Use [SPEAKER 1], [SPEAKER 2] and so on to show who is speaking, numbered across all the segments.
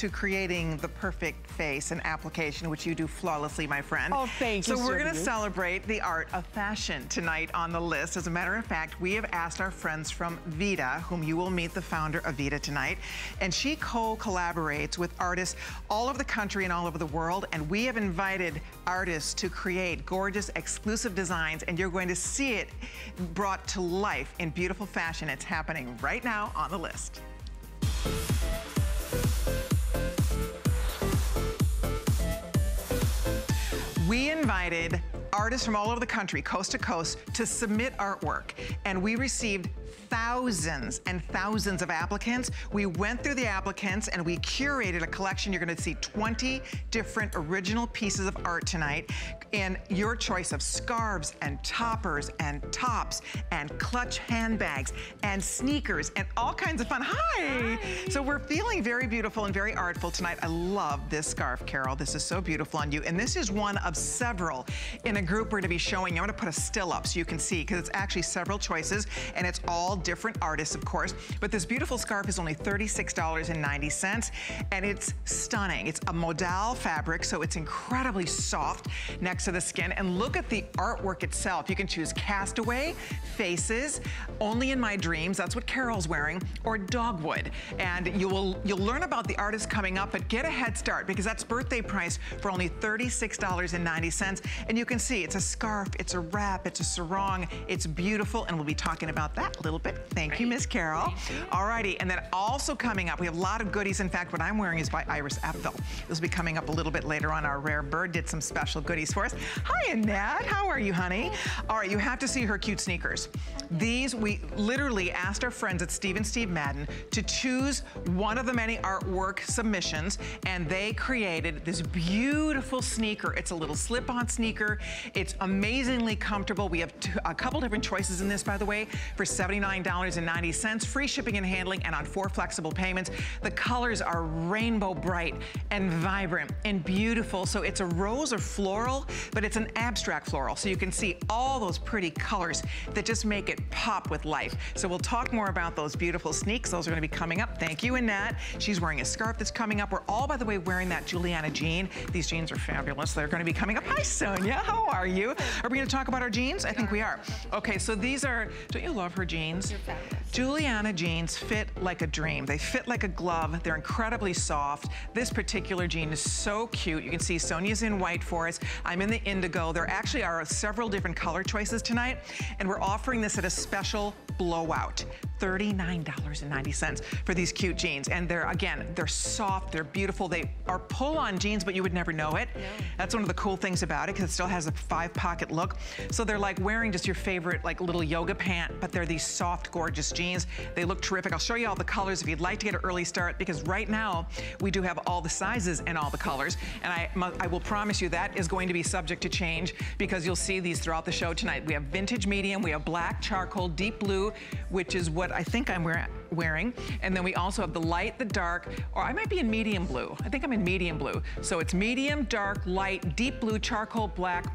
[SPEAKER 1] to creating the perfect face and application, which you do flawlessly, my friend.
[SPEAKER 2] Oh, thank
[SPEAKER 1] so
[SPEAKER 2] you.
[SPEAKER 1] So we're gonna celebrate the art of fashion tonight on the list. As a matter of fact, we have asked our friends from Vita, whom you will meet the founder of Vita tonight, and she co-collaborates with artists all over the country and all over the world, and we have invited artists to create gorgeous, exclusive designs, and you're going to see it brought to life in beautiful fashion. It's happening right now on the list. We invited artists from all over the country, coast to coast, to submit artwork. And we received thousands and thousands of applicants. We went through the applicants and we curated a collection. You're gonna see 20 different original pieces of art tonight in your choice of scarves and toppers and tops and clutch handbags and sneakers and all kinds of fun. Hi. Hi. So we're feeling very beautiful and very artful tonight. I love this scarf, Carol. This is so beautiful on you. And this is one of several in a group we're gonna be showing. I'm gonna put a still up so you can see because it's actually several choices and it's all different artists, of course. But this beautiful scarf is only $36.90 and it's stunning. It's a modal fabric, so it's incredibly soft next to the skin. And look at the artwork itself. You can choose Castaway, Faces, Only in My Dreams, that's what Carol's wearing, or Dogwood. And you will, you'll learn about the artist coming up, but get a head start because that's birthday price for only $36.90. And you can see it's a scarf, it's a wrap, it's a sarong, it's beautiful, and we'll be talking about that a little bit. Thank Great. you, Miss Carol. All righty, and then also coming up, we have a lot of goodies. In fact, what I'm wearing is by Iris Apfel. This will be coming up a little bit later on. Our Rare Bird did some special goodies for us. Hi, Annette. How are you, honey? All right, you have to see her cute sneakers. These, we literally asked our friends at Steve and Steve Madden to choose one of the many artwork submissions, and they created this beautiful sneaker. It's a little slip-on sneaker. It's amazingly comfortable. We have a couple different choices in this, by the way, for $79.90, free shipping and handling, and on four flexible payments. The colors are rainbow bright and vibrant and beautiful. So it's a rose or floral, but it's an abstract floral. So you can see all those pretty colors that just make it pop with life. So we'll talk more about those beautiful sneaks. Those are gonna be coming up. Thank you, Annette. She's wearing a scarf that's coming up. We're all, by the way, wearing that Giuliana jean. These jeans are fabulous. They're gonna be coming up. Hi, Sonia. How are you? Are we gonna talk about our jeans? I think we are. Okay, so these are, don't you love her jeans? Giuliana jeans fit like a dream. They fit like a glove. They're incredibly soft. This particular jean is so cute. You can see Sonia's in white for us. I'm in the indigo. There actually are several different color choices tonight, and we're offering this at a special blowout. $39.90 for these cute jeans. And they're, again, they're soft, they're beautiful. They are pull-on jeans, but you would never know it. No. That's one of the cool things about it, because it still has a five-pocket look. So they're like wearing just your favorite like little yoga pant, but they're these soft, gorgeous jeans. They look terrific. I'll show you all the colors if you'd like to get an early start, because right now, we do have all the sizes and all the colors. And I, I will promise you that is going to be subject to change, because you'll see these throughout the show tonight. We have vintage medium, we have black, charcoal, deep blue, which is what I think I'm wearing. And then we also have the light, the dark, or I might be in medium blue. I think I'm in medium blue. So it's medium, dark, light, deep blue, charcoal, black,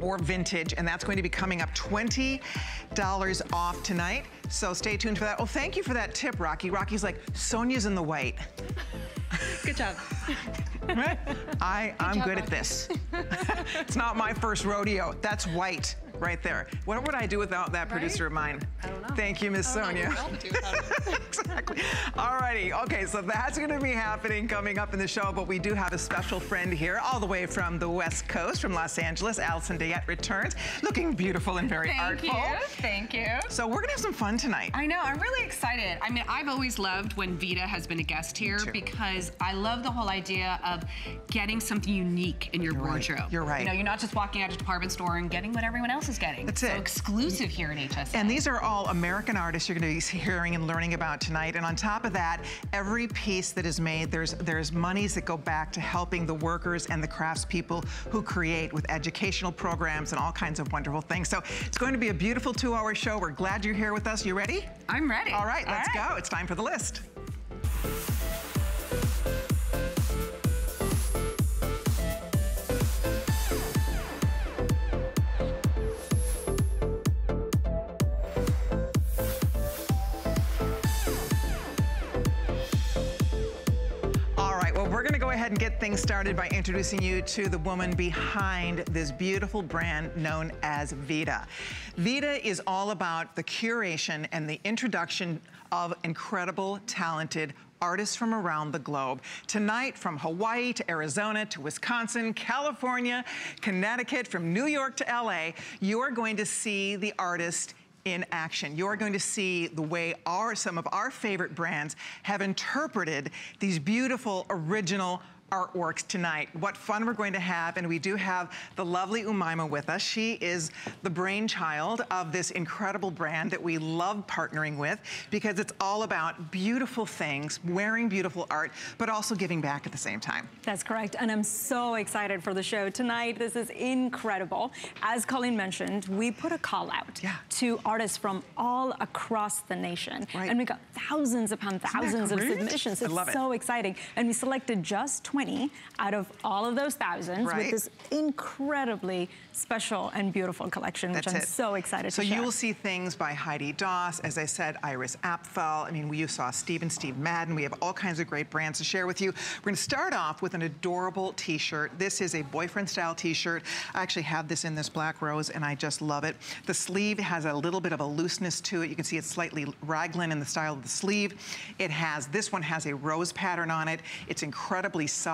[SPEAKER 1] or vintage, and that's going to be coming up $20 off tonight. So stay tuned for that. Oh, thank you for that tip, Rocky. Rocky's like, Sonia's in the white.
[SPEAKER 3] Good job.
[SPEAKER 1] I, I'm good, good at this. it's not my first rodeo. That's white right there. What would I do without that right? producer of mine?
[SPEAKER 3] I don't know.
[SPEAKER 1] Thank you, Miss oh, Sonia. exactly. All righty. Okay, so that's going to be happening coming up in the show, but we do have a special friend here all the way from the West Coast, from Los Angeles. Allison Deyette returns, looking beautiful and very
[SPEAKER 3] Thank
[SPEAKER 1] artful.
[SPEAKER 3] Thank you. Thank you.
[SPEAKER 1] So we're going to have some fun tonight.
[SPEAKER 3] I know. I'm really excited. I mean, I've always loved when Vita has been a guest here because I love the whole idea of getting something unique in your
[SPEAKER 1] You're
[SPEAKER 3] wardrobe.
[SPEAKER 1] Right. You're right.
[SPEAKER 3] You know, you're not just walking out of a department store and getting what everyone else is getting.
[SPEAKER 1] That's
[SPEAKER 3] so
[SPEAKER 1] it.
[SPEAKER 3] exclusive here in HSN.
[SPEAKER 1] And these are all American artists you're going to be hearing and learning about tonight. And on top of that, every piece that is made, there's there's monies that go back to helping the workers and the craftspeople who create with educational programs and all kinds of wonderful things. So it's going to be a beautiful two-hour show. We're glad you're here with us. You ready?
[SPEAKER 3] I'm ready.
[SPEAKER 1] All right, let's right. go. It's time for the list. We're gonna go ahead and get things started by introducing you to the woman behind this beautiful brand known as Vita. Vita is all about the curation and the introduction of incredible, talented artists from around the globe. Tonight, from Hawaii to Arizona to Wisconsin, California, Connecticut, from New York to LA, you are going to see the artist in action. You're going to see the way our some of our favorite brands have interpreted these beautiful original artworks tonight. What fun we're going to have, and we do have the lovely Umaima with us. She is the brainchild of this incredible brand that we love partnering with because it's all about beautiful things, wearing beautiful art, but also giving back at the same time.
[SPEAKER 2] That's correct, and I'm so excited for the show tonight. This is incredible. As Colleen mentioned, we put a call out
[SPEAKER 1] yeah.
[SPEAKER 2] to artists from all across the nation.
[SPEAKER 1] Right.
[SPEAKER 2] And we got thousands upon thousands of submissions. It's so
[SPEAKER 1] it.
[SPEAKER 2] exciting. And we selected just 20 20 out of all of those thousands
[SPEAKER 1] right.
[SPEAKER 2] with this incredibly special and beautiful collection,
[SPEAKER 1] That's
[SPEAKER 2] which I'm
[SPEAKER 1] it.
[SPEAKER 2] so excited
[SPEAKER 1] so
[SPEAKER 2] to
[SPEAKER 1] share.
[SPEAKER 2] So
[SPEAKER 1] you will see things by Heidi Daus, as I said, Iris Apfel. I mean, you saw Steve and Steve Madden. We have all kinds of great brands to share with you. We're going to start off with an adorable t-shirt. This is a boyfriend style t-shirt. I actually have this in this black rose and I just love it. The sleeve has a little bit of a looseness to it. You can see it's slightly raglan in the style of the sleeve. It has, this one has a rose pattern on it. It's incredibly soft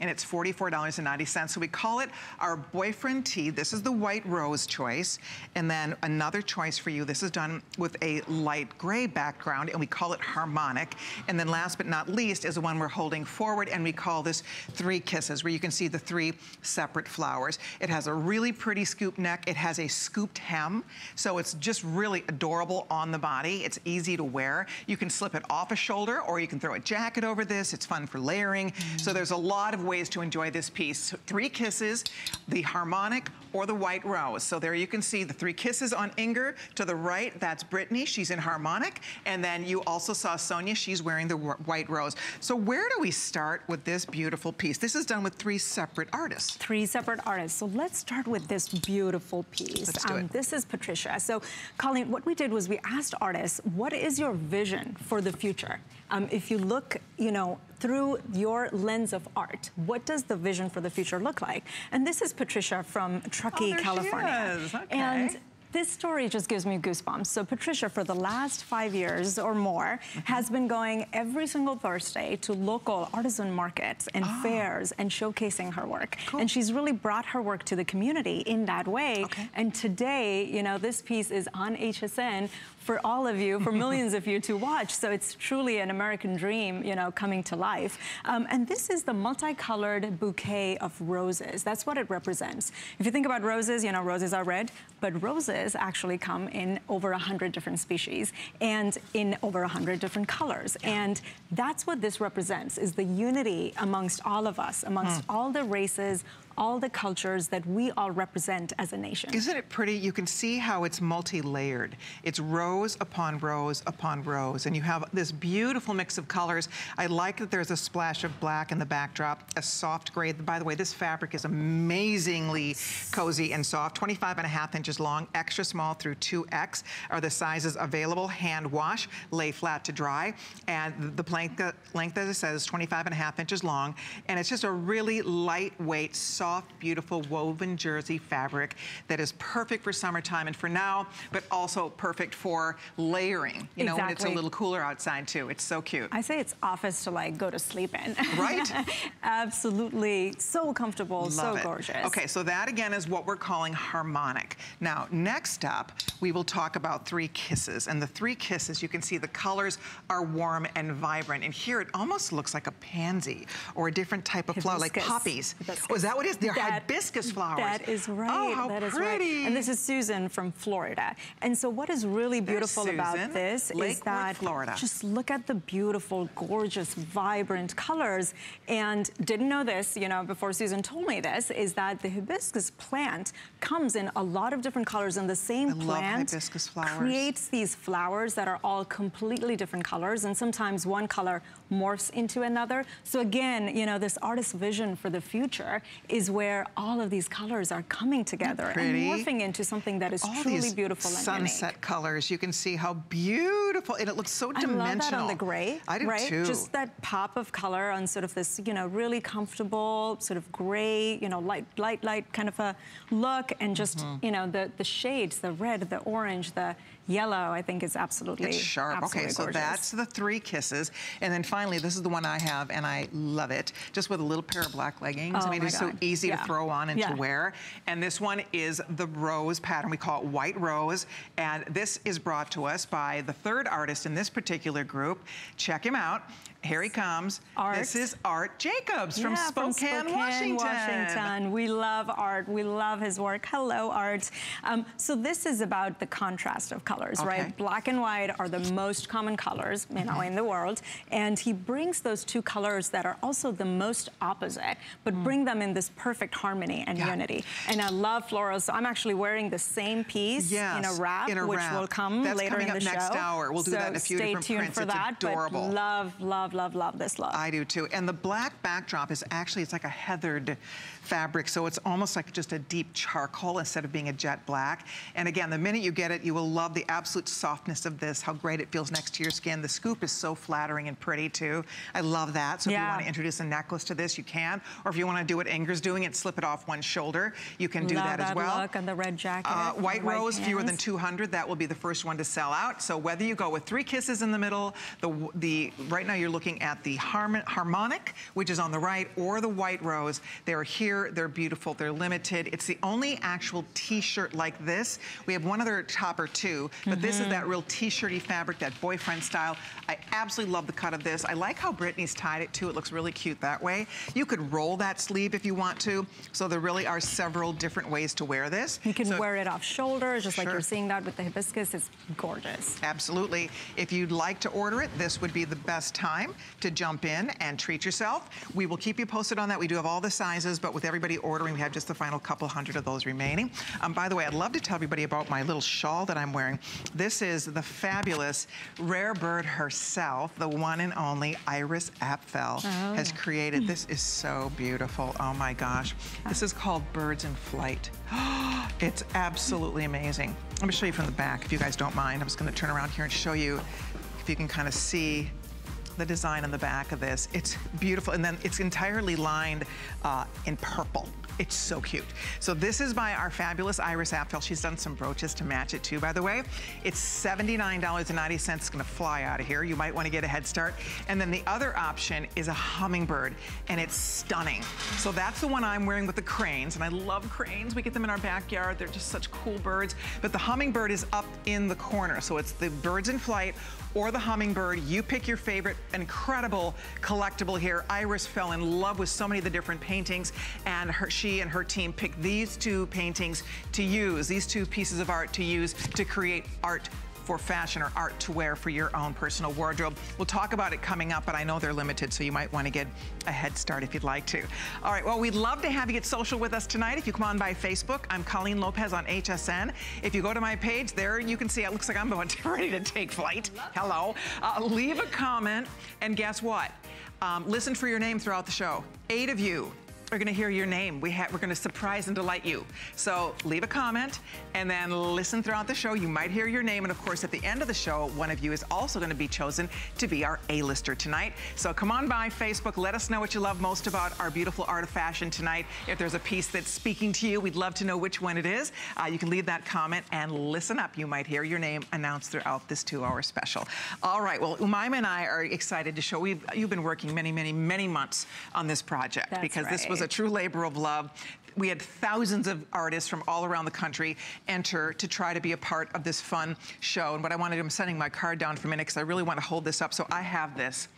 [SPEAKER 1] and it's $44.90. So we call it our boyfriend tee. This is the white rose choice. And then another choice for you, this is done with a light gray background and we call it harmonic. And then last but not least is the one we're holding forward and we call this three kisses where you can see the three separate flowers. It has a really pretty scoop neck. It has a scooped hem. So it's just really adorable on the body. It's easy to wear. You can slip it off a shoulder or you can throw a jacket over this. It's fun for layering. Mm -hmm. So there's a lot of ways to enjoy this piece. Three kisses, the harmonic or the white rose. So there you can see the three kisses on Inger. To the right, that's Brittany. She's in harmonic. And then you also saw Sonia. She's wearing the white rose. So where do we start with this beautiful piece? This is done with three separate artists.
[SPEAKER 2] Three separate artists. So let's start with this beautiful piece.
[SPEAKER 1] Let's do um, it.
[SPEAKER 2] This is Patricia. So Colleen, what we did was we asked artists, what is your vision for the future? Um, if you look, you know, through your lens of art, what does the vision for the future look like? And this is Patricia from Truckee,
[SPEAKER 1] oh,
[SPEAKER 2] California.
[SPEAKER 1] Okay.
[SPEAKER 2] And this story just gives me goosebumps. So Patricia, for the last five years or more, mm-hmm. has been going every single Thursday to local artisan markets and oh. fairs and showcasing her work.
[SPEAKER 1] Cool.
[SPEAKER 2] And she's really brought her work to the community in that way.
[SPEAKER 1] Okay.
[SPEAKER 2] And today, you know, this piece is on HSN for all of you, for millions of you to watch. So it's truly an American dream, you know, coming to life. Um, and this is the multicolored bouquet of roses. That's what it represents. If you think about roses, you know, roses are red, but roses actually come in over 100 different species and in over 100 different colors. And that's what this represents, is the unity amongst all of us, amongst mm. all the races, all the cultures that we all represent as a nation.
[SPEAKER 1] Isn't it pretty? You can see how it's multi-layered. It's rows upon rows upon rows, and you have this beautiful mix of colors. I like that there's a splash of black in the backdrop, a soft gray. By the way, this fabric is amazingly cozy and soft, 25 and a half inches long, extra small through 2X are the sizes available, hand wash, lay flat to dry, and the length, uh, length as it says, is 25 and a half inches long, and it's just a really lightweight, soft soft, beautiful woven jersey fabric that is perfect for summertime and for now, but also perfect for layering, you know, when it's a little cooler outside too. It's so cute.
[SPEAKER 2] I say it's office to like go to sleep in.
[SPEAKER 1] Right?
[SPEAKER 2] Absolutely. So comfortable,
[SPEAKER 1] Love
[SPEAKER 2] so
[SPEAKER 1] it.
[SPEAKER 2] gorgeous.
[SPEAKER 1] Okay, so that again is what we're calling harmonic. Now, next up, we will talk about three kisses. And the three kisses, you can see the colors are warm and vibrant. And here it almost looks like a pansy or a different type of flower, like poppies.
[SPEAKER 2] Hibiscus.
[SPEAKER 1] Oh, is that what it is? They're
[SPEAKER 2] that,
[SPEAKER 1] hibiscus flowers.
[SPEAKER 2] That is oh, right.
[SPEAKER 1] Oh, how
[SPEAKER 2] that
[SPEAKER 1] pretty.
[SPEAKER 2] Right. And this is Susan from Florida. And so what is really beautiful
[SPEAKER 1] There's
[SPEAKER 2] about this
[SPEAKER 1] Lakewood,
[SPEAKER 2] is that
[SPEAKER 1] Florida.
[SPEAKER 2] just look at the beautiful, gorgeous, vibrant colors. And didn't know this, you know, before Susan told me this, is that the hibiscus plant comes in a lot of different colors and the same
[SPEAKER 1] I
[SPEAKER 2] plant
[SPEAKER 1] hibiscus flowers.
[SPEAKER 2] creates these flowers that are all completely different colors and sometimes one color morphs into another. So again, you know, this artist's vision for the future is is where all of these colors are coming together and morphing into something that is
[SPEAKER 1] all
[SPEAKER 2] truly beautiful and
[SPEAKER 1] sunset
[SPEAKER 2] unique.
[SPEAKER 1] colors. You can see how beautiful, and it looks so dimensional. I
[SPEAKER 2] love that on the gray.
[SPEAKER 1] I do
[SPEAKER 2] right?
[SPEAKER 1] too.
[SPEAKER 2] Just that pop of color on sort of this, you know, really comfortable, sort of gray, you know, light, light, light kind of a look, and just, mm -hmm. you know, the, the shades, the red, the orange, the yellow, I think is absolutely
[SPEAKER 1] It's sharp.
[SPEAKER 2] Absolutely
[SPEAKER 1] okay, so
[SPEAKER 2] gorgeous.
[SPEAKER 1] that's the three kisses. And then finally, this is the one I have, and I love it. Just with a little pair of black leggings.
[SPEAKER 2] Oh
[SPEAKER 1] I mean, it's
[SPEAKER 2] God.
[SPEAKER 1] so easy
[SPEAKER 2] yeah.
[SPEAKER 1] to throw on and
[SPEAKER 2] yeah.
[SPEAKER 1] to wear. And this one is the rose pattern. We call it white rose. And this is brought to us by the third artist in this particular group. Check him out. Here he comes.
[SPEAKER 2] Art.
[SPEAKER 1] This is Art Jacobs
[SPEAKER 2] yeah,
[SPEAKER 1] from, Spokane,
[SPEAKER 2] from Spokane,
[SPEAKER 1] Washington.
[SPEAKER 2] Washington. We love Art. We love his work. Hello, Art. Um, so this is about the contrast of colors,
[SPEAKER 1] okay.
[SPEAKER 2] right? Black and white are the most common colors, you know, in the world. And he brings those two colors that are also the most opposite, but mm. bring them in this perfect harmony and
[SPEAKER 1] yeah.
[SPEAKER 2] unity. And I love florals. So I'm actually wearing the same piece
[SPEAKER 1] yes,
[SPEAKER 2] in a wrap,
[SPEAKER 1] in a
[SPEAKER 2] which
[SPEAKER 1] wrap.
[SPEAKER 2] will come
[SPEAKER 1] That's
[SPEAKER 2] later in the show.
[SPEAKER 1] That's coming up next hour. We'll do
[SPEAKER 2] so
[SPEAKER 1] that in a few
[SPEAKER 2] stay
[SPEAKER 1] different
[SPEAKER 2] tuned
[SPEAKER 1] prints.
[SPEAKER 2] for
[SPEAKER 1] it's
[SPEAKER 2] that,
[SPEAKER 1] adorable.
[SPEAKER 2] But love, love, love, love love this look.
[SPEAKER 1] I do too. And the black backdrop is actually, it's like a heathered fabric, so it's almost like just a deep charcoal instead of being a jet black. And again, the minute you get it, you will love the absolute softness of this, how great it feels next to your skin. The scoop is so flattering and pretty too. I love that. So yeah. if you want to introduce a necklace to this, you can. Or if you want to do what Ingrid's doing and slip it off one shoulder, you can do
[SPEAKER 2] love
[SPEAKER 1] that,
[SPEAKER 2] that
[SPEAKER 1] as well.
[SPEAKER 2] look and the red jacket.
[SPEAKER 1] Uh, white,
[SPEAKER 2] white
[SPEAKER 1] rose,
[SPEAKER 2] hands.
[SPEAKER 1] fewer than 200. That will be the first one to sell out. So whether you go with three kisses in the middle, the, the right now you're looking at the harmon, harmonic, which is on the right, or the white rose. They're here, they're beautiful, they're limited. It's the only actual t-shirt like this. We have one other top or two, but mm -hmm. this is mm-hmm. that real t-shirty fabric, that boyfriend style. I absolutely love the cut of this. I like how Brittany's tied it too. It looks really cute that way. You could roll that sleeve if you want to. So there really are several different ways to wear this.
[SPEAKER 2] You can
[SPEAKER 1] so,
[SPEAKER 2] wear it off shoulder, just
[SPEAKER 1] sure.
[SPEAKER 2] like you're seeing that with the hibiscus. It's gorgeous.
[SPEAKER 1] Absolutely. If you'd like to order it, this would be the best time to jump in and treat yourself. We will keep you posted on that. We do have all the sizes, but with everybody ordering, we have just the final couple hundred of those remaining. Um, by the way, I'd love to tell everybody about my little shawl that I'm wearing. This is the fabulous rare bird herself, the one and only Iris Apfel oh. has created. This is so beautiful. Oh my gosh. This is called Birds in Flight. it's absolutely amazing. Let me show you from the back, if you guys don't mind. I'm just gonna turn around here and show you if you can kind of see the design on the back of this. It's beautiful, and then it's entirely lined uh, in purple. It's so cute. So this is by our fabulous Iris Apfel. She's done some brooches to match it too, by the way. It's $79.90. It's gonna fly out of here. You might wanna get a head start. And then the other option is a hummingbird, and it's stunning. So that's the one I'm wearing with the cranes, and I love cranes. We get them in our backyard. They're just such cool birds. But the hummingbird is up in the corner. So it's the birds in flight or the hummingbird. You pick your favorite. Incredible collectible here. Iris fell in love with so many of the different paintings, and her, she and her team picked these two paintings to use, these two pieces of art to use to create art for fashion or art to wear for your own personal wardrobe. We'll talk about it coming up, but I know they're limited, so you might want to get a head start if you'd like to. All right, well, we'd love to have you get social with us tonight. If you come on by Facebook, I'm Colleen Lopez on HSN. If you go to my page, there you can see it looks like I'm about to, ready to take flight. Hello. Uh, leave a comment, and guess what? Um, listen for your name throughout the show. Eight of you are gonna hear your name. We we're gonna surprise and delight you. So leave a comment and then listen throughout the show. You might hear your name. And of course, at the end of the show, one of you is also gonna be chosen to be our A-lister tonight. So come on by Facebook. Let us know what you love most about our beautiful art of fashion tonight. If there's a piece that's speaking to you, we'd love to know which one it is. Uh, you can leave that comment and listen up. You might hear your name announced throughout this two-hour special. All right, well, Umaima and I are excited to show. We've, you've been working many, many, many months on this project
[SPEAKER 2] That's
[SPEAKER 1] because
[SPEAKER 2] right.
[SPEAKER 1] this was was a true labor of love. We had thousands of artists from all around the country enter to try to be a part of this fun show. And what I wanted, I'm setting my card down for a minute because I really want to hold this up. So I have this.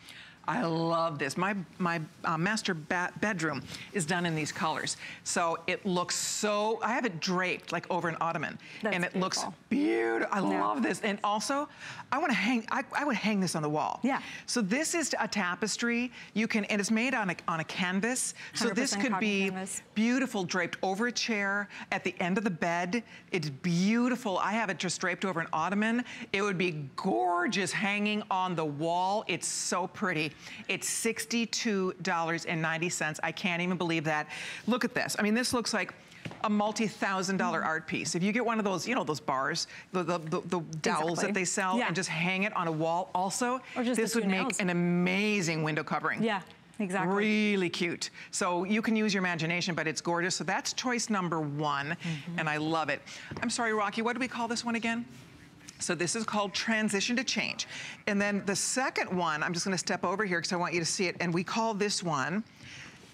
[SPEAKER 1] I love this. My, my uh, master bedroom is done in these colors. So it looks so, I have it draped like over an ottoman.
[SPEAKER 2] That's
[SPEAKER 1] and it
[SPEAKER 2] beautiful.
[SPEAKER 1] looks beautiful. I
[SPEAKER 2] yeah.
[SPEAKER 1] love this. And also, I want to hang, I, I, would hang this on the wall.
[SPEAKER 2] Yeah.
[SPEAKER 1] So this is a tapestry. You can, and it's made on a, on a canvas. So this could be
[SPEAKER 2] canvas.
[SPEAKER 1] beautiful draped over a chair at the end of the bed. It's beautiful. I have it just draped over an ottoman. It would be gorgeous hanging on the wall. It's so pretty. It's $62.90. I can't even believe that. Look at this. I mean, this looks like a multi-thousand dollar art piece. If you get one of those, you know, those bars, the, the, the, the dowels
[SPEAKER 2] Exactly.
[SPEAKER 1] that they sell
[SPEAKER 2] Yeah.
[SPEAKER 1] and just hang it on a wall also, this would make
[SPEAKER 2] nails.
[SPEAKER 1] an amazing window covering.
[SPEAKER 2] Yeah, exactly.
[SPEAKER 1] Really cute. So you can use your imagination, but it's gorgeous. So that's choice number one,
[SPEAKER 2] Mm-hmm.
[SPEAKER 1] and I love it. I'm sorry, Rocky, what do we call this one again? So this is called transition to change. And then the second one, I'm just gonna step over here because I want you to see it, and we call this one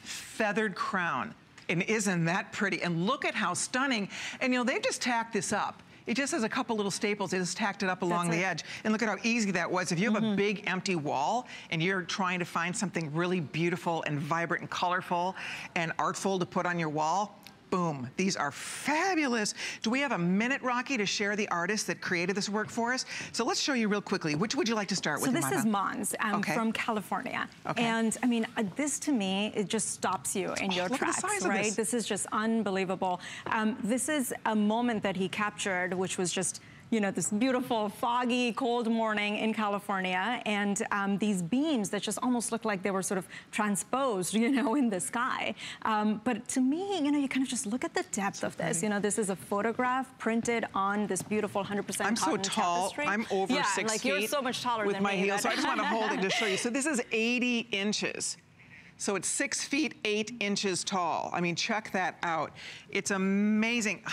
[SPEAKER 1] feathered crown. And isn't that pretty? And look at how stunning. And you know, they've just tacked this up. It just has a couple little staples. They just tacked it up along
[SPEAKER 2] That's
[SPEAKER 1] the
[SPEAKER 2] it.
[SPEAKER 1] edge. And look at how easy that was. If you have
[SPEAKER 2] Mm-hmm.
[SPEAKER 1] a big empty wall and you're trying to find something really beautiful and vibrant and colorful and artful to put on your wall, boom, these are fabulous. Do we have a minute, Rocky, to share the artist that created this work for us? So let's show you real quickly. Which would you like to start
[SPEAKER 2] So
[SPEAKER 1] with, So
[SPEAKER 2] this is Mons um,
[SPEAKER 1] Okay.
[SPEAKER 2] from California.
[SPEAKER 1] Okay.
[SPEAKER 2] And I mean, uh, this to me, it just stops you in
[SPEAKER 1] Oh,
[SPEAKER 2] your
[SPEAKER 1] look at the
[SPEAKER 2] tracks, right?
[SPEAKER 1] this.
[SPEAKER 2] is just unbelievable. Um, this is a moment that he captured, which was just you know, this beautiful, foggy, cold morning in California, and um, these beams that just almost look like they were sort of transposed, you know, in the sky. Um, but to me, you know, you kind of just look at the depth of this. You know, this is a photograph printed on this beautiful 100%
[SPEAKER 1] I'm so tall.
[SPEAKER 2] tapestry.
[SPEAKER 1] I'm over
[SPEAKER 2] yeah,
[SPEAKER 1] six
[SPEAKER 2] like
[SPEAKER 1] feet.
[SPEAKER 2] you're so much taller
[SPEAKER 1] with
[SPEAKER 2] than
[SPEAKER 1] my
[SPEAKER 2] me.
[SPEAKER 1] heels. So I just want to hold it to show you. So this is 80 inches. So it's six feet eight inches tall. I mean, check that out. It's amazing.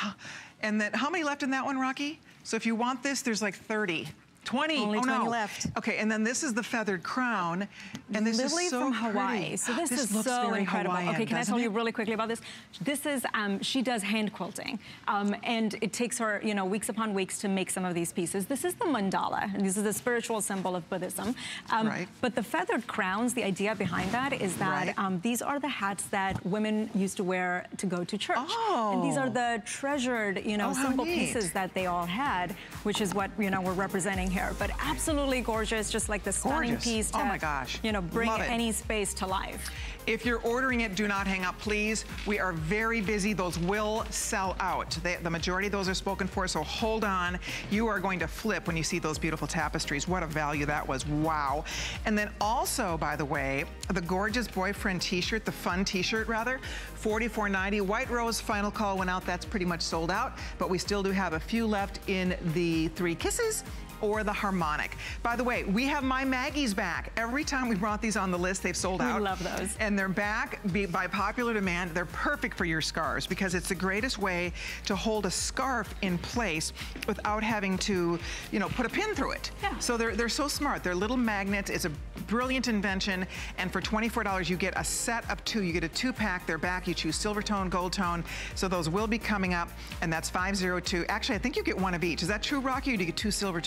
[SPEAKER 1] And then how many left in that one, Rocky? So if you want this, there's like 30. 20.
[SPEAKER 2] Only
[SPEAKER 1] oh,
[SPEAKER 2] 20
[SPEAKER 1] no.
[SPEAKER 2] left.
[SPEAKER 1] Okay, and then this is the feathered crown. And this
[SPEAKER 2] Lily
[SPEAKER 1] is so
[SPEAKER 2] from Hawaii.
[SPEAKER 1] pretty.
[SPEAKER 2] So this, is
[SPEAKER 1] looks
[SPEAKER 2] so incredible.
[SPEAKER 1] Hawaiian,
[SPEAKER 2] okay, can I tell you really quickly about this? This is um, she does hand quilting, um, and it takes her you know weeks upon weeks to make some of these pieces. This is the mandala, and this is the spiritual symbol of Buddhism. Um,
[SPEAKER 1] Right.
[SPEAKER 2] But the feathered crowns, the idea behind that is that
[SPEAKER 1] Right.
[SPEAKER 2] um, these are the hats that women used to wear to go to church, Oh. and these are
[SPEAKER 1] Oh.
[SPEAKER 2] the treasured you know
[SPEAKER 1] Oh,
[SPEAKER 2] simple
[SPEAKER 1] neat.
[SPEAKER 2] pieces that they all had, which is what you know we're representing here. But absolutely gorgeous, just like the stunning
[SPEAKER 1] Gorgeous.
[SPEAKER 2] piece.
[SPEAKER 1] Oh
[SPEAKER 2] to,
[SPEAKER 1] my gosh.
[SPEAKER 2] You know, bring any space to life.
[SPEAKER 1] If you're ordering it, do not hang up, please. We are very busy. Those will sell out. They, the majority of those are spoken for, so hold on. You are going to flip when you see those beautiful tapestries. What a value that was. Wow. And then also, by the way, the gorgeous boyfriend t-shirt, the fun t-shirt rather, $44.90. White Rose final call went out. That's pretty much sold out, but we still do have a few left in the three kisses or the harmonic. By the way, we have My Maggie's back. Every time we brought these on the list, they've sold out.
[SPEAKER 2] We love those.
[SPEAKER 1] And they're back by popular demand. They're perfect for your scarves because it's the greatest way to hold a scarf in place without having to, you know, put a pin through it.
[SPEAKER 2] Yeah.
[SPEAKER 1] So they're, they're so smart. They're little magnets. It's a brilliant invention. And for $24, you get a set of two. You get a two pack. They're back. You choose silver tone, gold tone. So those will be coming up. And that's 502. Actually, I think you get one of each. Is that true, Rocky? Or do you get two silver?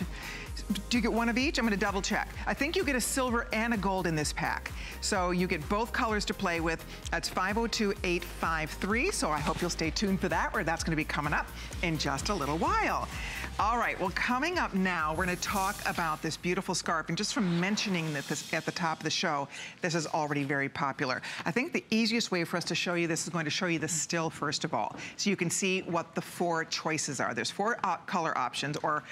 [SPEAKER 1] Do you get one of each? I'm going to double check. I think you get a silver and a gold in this pack. So you get both colors to play with. That's 502-853. So I hope you'll stay tuned for that, where that's going to be coming up in just a little while. All right, well, coming up now, we're going to talk about this beautiful scarf. And just from mentioning that this at the top of the show, this is already very popular. I think the easiest way for us to show you this is going to show you the still first of all. So you can see what the four choices are. There's four uh, color options or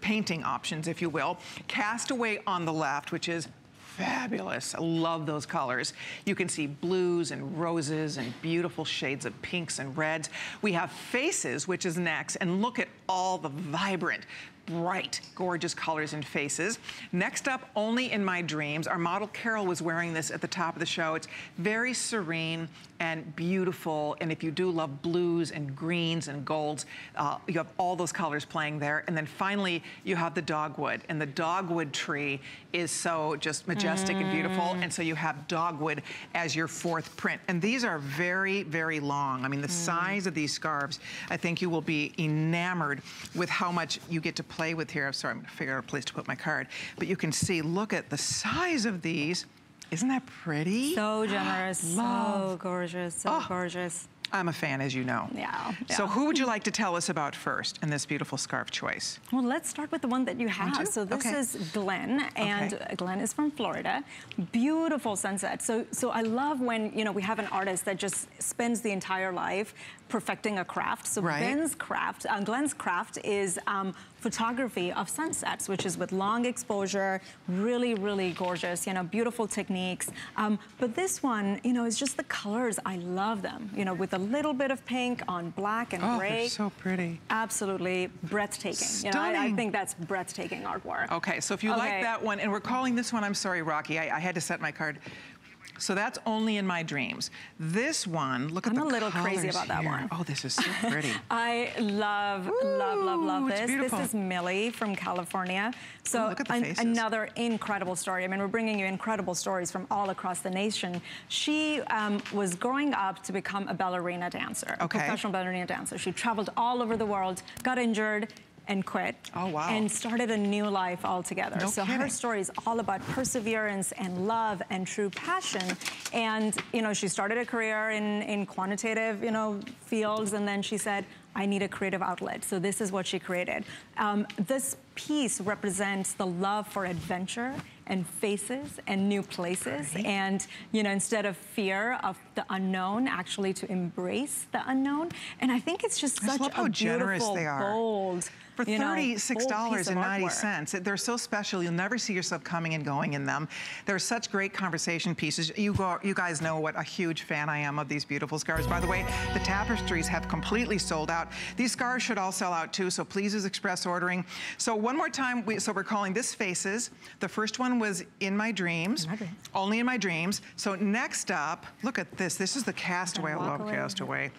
[SPEAKER 1] painting options, if you will. Castaway on the left, which is fabulous. I love those colors. You can see blues and roses and beautiful shades of pinks and reds. We have faces, which is next, and look at all the vibrant, bright, gorgeous colors and faces. Next up, Only in My Dreams. Our model Carol was wearing this at the top of the show. It's very serene and beautiful. And if you do love blues and greens and golds, uh, you have all those colors playing there. And then finally, you have the dogwood. And the dogwood tree is so just majestic and beautiful. And so you have dogwood as your fourth print. And these are very, very long. I mean, the size of these scarves, I think you will be enamored with how much you get to play with here. I'm sorry, I'm gonna figure out a place to put my card. But you can see, look at the size of these. Isn't that pretty?
[SPEAKER 2] So generous, so gorgeous, so
[SPEAKER 1] Oh.
[SPEAKER 2] gorgeous.
[SPEAKER 1] I'm a fan, as you know.
[SPEAKER 2] Yeah,
[SPEAKER 1] So who would you like to tell us about first in this beautiful scarf choice?
[SPEAKER 2] Well, let's start with the one that you have. So this
[SPEAKER 1] Okay.
[SPEAKER 2] is Glenn, and
[SPEAKER 1] Okay.
[SPEAKER 2] Glenn is from Florida. Beautiful sunset. So, so I love when you know we have an artist that just spends the entire life perfecting a craft. So
[SPEAKER 1] Right.
[SPEAKER 2] Ben's craft, uh, Glenn's craft is um, photography of sunsets, which is with long exposure, really, really gorgeous, you know, beautiful techniques. Um, but this one, you know, is just the colors. I love them, you know, with a little bit of pink on black and
[SPEAKER 1] Oh,
[SPEAKER 2] gray.
[SPEAKER 1] they're so pretty.
[SPEAKER 2] Absolutely breathtaking. You know, I, I think that's breathtaking artwork.
[SPEAKER 1] Okay, so if you like that one, and we're calling this one, I'm sorry, Rocky, I, I had to set my card. So that's only in my dreams. This one, look at the I'm
[SPEAKER 2] a little crazy about that
[SPEAKER 1] here.
[SPEAKER 2] one.
[SPEAKER 1] Oh, this is so pretty.
[SPEAKER 2] I love, love, love, love this.
[SPEAKER 1] beautiful.
[SPEAKER 2] This is Millie from California. So
[SPEAKER 1] Ooh, look at the
[SPEAKER 2] an- another incredible story. I mean, we're bringing you incredible stories from all across the nation. She um, was growing up to become a ballerina dancer, a professional ballerina dancer. She traveled all over the world, got injured, and quit.
[SPEAKER 1] Oh, wow.
[SPEAKER 2] And started a new life altogether.
[SPEAKER 1] No
[SPEAKER 2] so her story is all about perseverance and love and true passion. And, you know, she started a career in, in quantitative, you know, fields, and then she said, I need a creative outlet. So this is what she created. Um, this piece represents the love for adventure and faces and new places. And, you know, instead of fear of the unknown, actually to embrace the unknown. And I think it's just such a beautiful,
[SPEAKER 1] they are.
[SPEAKER 2] bold,
[SPEAKER 1] For
[SPEAKER 2] you know, bold piece of artwork.
[SPEAKER 1] $36.90. They're so special, you'll never see yourself coming and going in them. They're such great conversation pieces. You, go, you guys know what a huge fan I am of these beautiful scarves. By the way, the tapestries have completely sold out. These scarves should all sell out too, so please express ordering. So one more time, we, so we're calling this Faces. The first one was In My Dreams.
[SPEAKER 2] In My Dreams.
[SPEAKER 1] Only in my dreams. So next up, look at this. This is the Castaway. I love
[SPEAKER 2] away.
[SPEAKER 1] Castaway.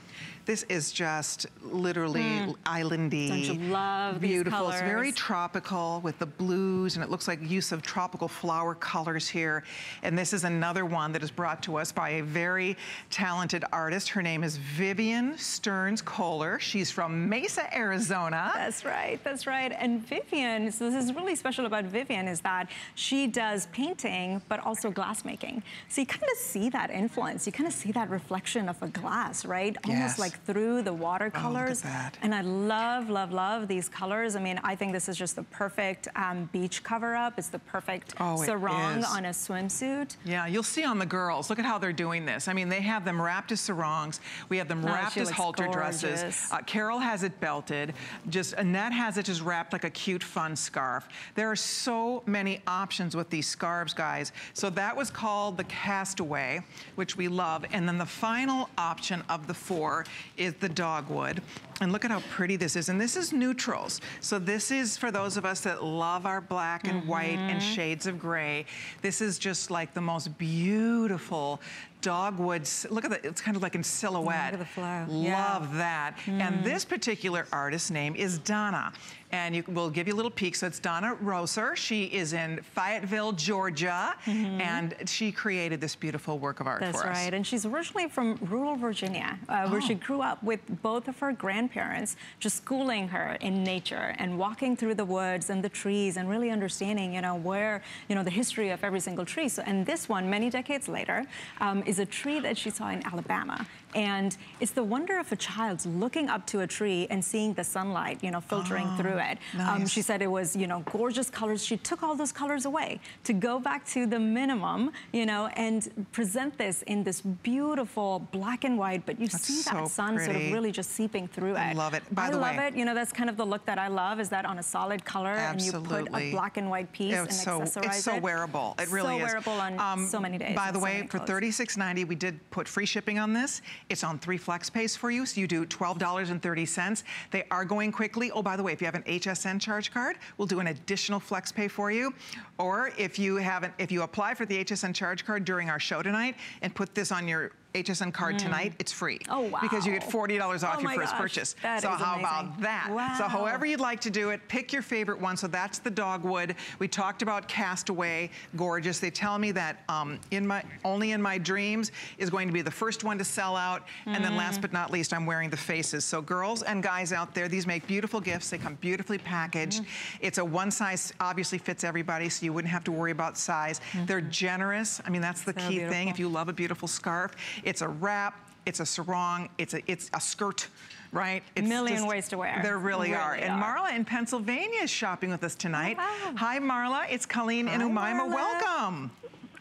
[SPEAKER 1] This is just literally hmm. islandy.
[SPEAKER 2] Don't love
[SPEAKER 1] Beautiful. It's very tropical with the blues, and it looks like use of tropical flower colors here. And this is another one that is brought to us by a very talented artist. Her name is Vivian Stearns Kohler. She's from Mesa, Arizona.
[SPEAKER 2] That's right, that's right. And Vivian, so this is really special about Vivian is that she does painting, but also glassmaking. So you kind of see that influence. You kind of see that reflection of a glass, right?
[SPEAKER 1] Yes.
[SPEAKER 2] Almost like through the watercolors.
[SPEAKER 1] that.
[SPEAKER 2] And I love, love, love these colors. I mean, I think this is just the perfect um, beach cover up. It's the perfect
[SPEAKER 1] Oh,
[SPEAKER 2] sarong on a swimsuit.
[SPEAKER 1] Yeah, you'll see on the girls. Look at how they're doing this. I mean, they have them wrapped as sarongs. We have them
[SPEAKER 2] Oh,
[SPEAKER 1] wrapped
[SPEAKER 2] she
[SPEAKER 1] as halter dresses. Uh, Carol has it belted. Just Annette has it just wrapped like a cute, fun scarf. There are so many options with these scarves, guys. So that was called the Castaway, which we love. And then the final option of the four is the Dogwood. And look at how pretty this is. And this is neutrals. So this is for those of us that love our black and white and shades of gray. This is just like the most beautiful dogwood. s- Look at that. It's kind of like in silhouette.
[SPEAKER 2] at the flow.
[SPEAKER 1] Love
[SPEAKER 2] Yeah. Mm.
[SPEAKER 1] that. And this particular artist's name is Donna. And you, we'll give you a little peek. So it's Donna Roser. She is in Fayetteville, Georgia. And she created this beautiful work of art.
[SPEAKER 2] That's
[SPEAKER 1] for us.
[SPEAKER 2] That's right. And she's originally from rural Virginia, uh, where she
[SPEAKER 1] Oh.
[SPEAKER 2] grew up with both of her grandparents, just schooling her in nature and walking through the woods and the trees and really understanding, you know, where, you know, the history of every single tree. So, and this one, many decades later, um, is a tree that she saw in Alabama. And it's the wonder of a child looking up to a tree and seeing the sunlight, you know, filtering through it. Um,
[SPEAKER 1] Oh,
[SPEAKER 2] she said it was, you know, gorgeous colors. She took all those colors away to go back to the minimum, you know, and present this in this beautiful black and white, but you
[SPEAKER 1] That's
[SPEAKER 2] see
[SPEAKER 1] so
[SPEAKER 2] that sun sort of really just seeping through it.
[SPEAKER 1] I love it. By
[SPEAKER 2] I
[SPEAKER 1] the
[SPEAKER 2] love
[SPEAKER 1] way-
[SPEAKER 2] it. You know, that's kind of the look that I love is that on a solid color and you put a black and white piece and
[SPEAKER 1] it's so,
[SPEAKER 2] accessorize
[SPEAKER 1] it's so
[SPEAKER 2] it.
[SPEAKER 1] wearable. It really
[SPEAKER 2] so
[SPEAKER 1] is.
[SPEAKER 2] wearable on
[SPEAKER 1] Um,
[SPEAKER 2] so many days.
[SPEAKER 1] By the
[SPEAKER 2] so
[SPEAKER 1] way, for
[SPEAKER 2] clothes.
[SPEAKER 1] $36.90, we did put free shipping on this. It's on three flex pays for you, so you do $12.30. They are going quickly. Oh, by the way, if you have an HSN charge card, we'll do an additional flex pay for you. Or if you haven't, if you apply for the HSN charge card during our show tonight and put this on your HSN card tonight, it's free.
[SPEAKER 2] Mm. Oh,
[SPEAKER 1] Because you get $40 off
[SPEAKER 2] Oh,
[SPEAKER 1] your first
[SPEAKER 2] gosh.
[SPEAKER 1] purchase.
[SPEAKER 2] That
[SPEAKER 1] so how
[SPEAKER 2] amazing.
[SPEAKER 1] about that? So however you'd like to do it, pick your favorite one. So that's the dogwood. We talked about Castaway, gorgeous. They tell me that um, in my only in my dreams is going to be the first one to sell out. And then
[SPEAKER 2] Mm.
[SPEAKER 1] last but not least, I'm wearing the faces. So girls and guys out there, these make beautiful gifts. They come beautifully packaged.
[SPEAKER 2] Mm-hmm.
[SPEAKER 1] It's a one size obviously fits everybody, so you wouldn't have to worry about size. They're generous. I mean, that's the
[SPEAKER 2] Mm-hmm. So
[SPEAKER 1] key thing. If you love a beautiful scarf, it's a wrap. It's a sarong. It's a it's a skirt, right? It's
[SPEAKER 2] Million ways to wear.
[SPEAKER 1] There really, are.
[SPEAKER 2] Really
[SPEAKER 1] And. Marla in Pennsylvania is shopping with us tonight.
[SPEAKER 2] Oh, wow.
[SPEAKER 1] Hi, Marla. It's Colleen and Umaima.
[SPEAKER 2] Marla.
[SPEAKER 1] Welcome.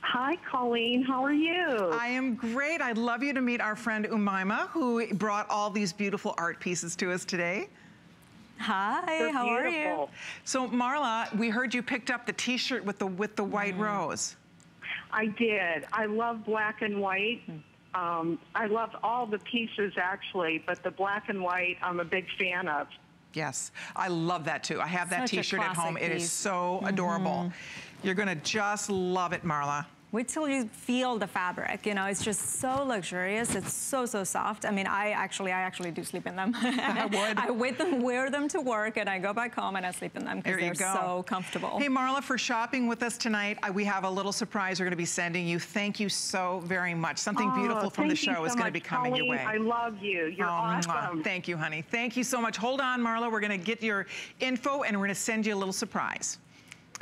[SPEAKER 4] Hi, Colleen. How are you?
[SPEAKER 1] I am great. I'd love you to meet our friend Umaima, who brought all these beautiful art pieces to us today.
[SPEAKER 2] Hi,
[SPEAKER 4] They're
[SPEAKER 2] how are you?
[SPEAKER 1] So Marla, we heard you picked up the T-shirt with the with the white mm. rose.
[SPEAKER 4] I did. I love black and white. Mm. Um, I love all the pieces actually, but the black and white I'm a big fan of.
[SPEAKER 1] Yes, I love that too. I have that
[SPEAKER 2] Such a
[SPEAKER 1] T-shirt at home.
[SPEAKER 2] classic
[SPEAKER 1] It is so adorable. You're gonna just love it, Marla.
[SPEAKER 2] Wait till you feel the fabric. You know, it's just so luxurious. It's so so soft. I mean, I actually I actually do sleep in them. I
[SPEAKER 1] would.
[SPEAKER 2] I wear them wear them to work, and I go back home and I sleep in them because
[SPEAKER 1] There you
[SPEAKER 2] they're
[SPEAKER 1] go.
[SPEAKER 2] so comfortable.
[SPEAKER 1] Hey, Marla, for shopping with us tonight, uh, we have a little surprise we're going to be sending you. Thank you so very much. Something
[SPEAKER 4] Oh,
[SPEAKER 1] beautiful from the show
[SPEAKER 4] so
[SPEAKER 1] is going to be coming
[SPEAKER 4] Colleen.
[SPEAKER 1] your way.
[SPEAKER 4] I love you. You're
[SPEAKER 1] Oh, mwah.
[SPEAKER 4] awesome.
[SPEAKER 1] Thank you, honey. Thank you so much. Hold on, Marla. We're going to get your info and we're going to send you a little surprise.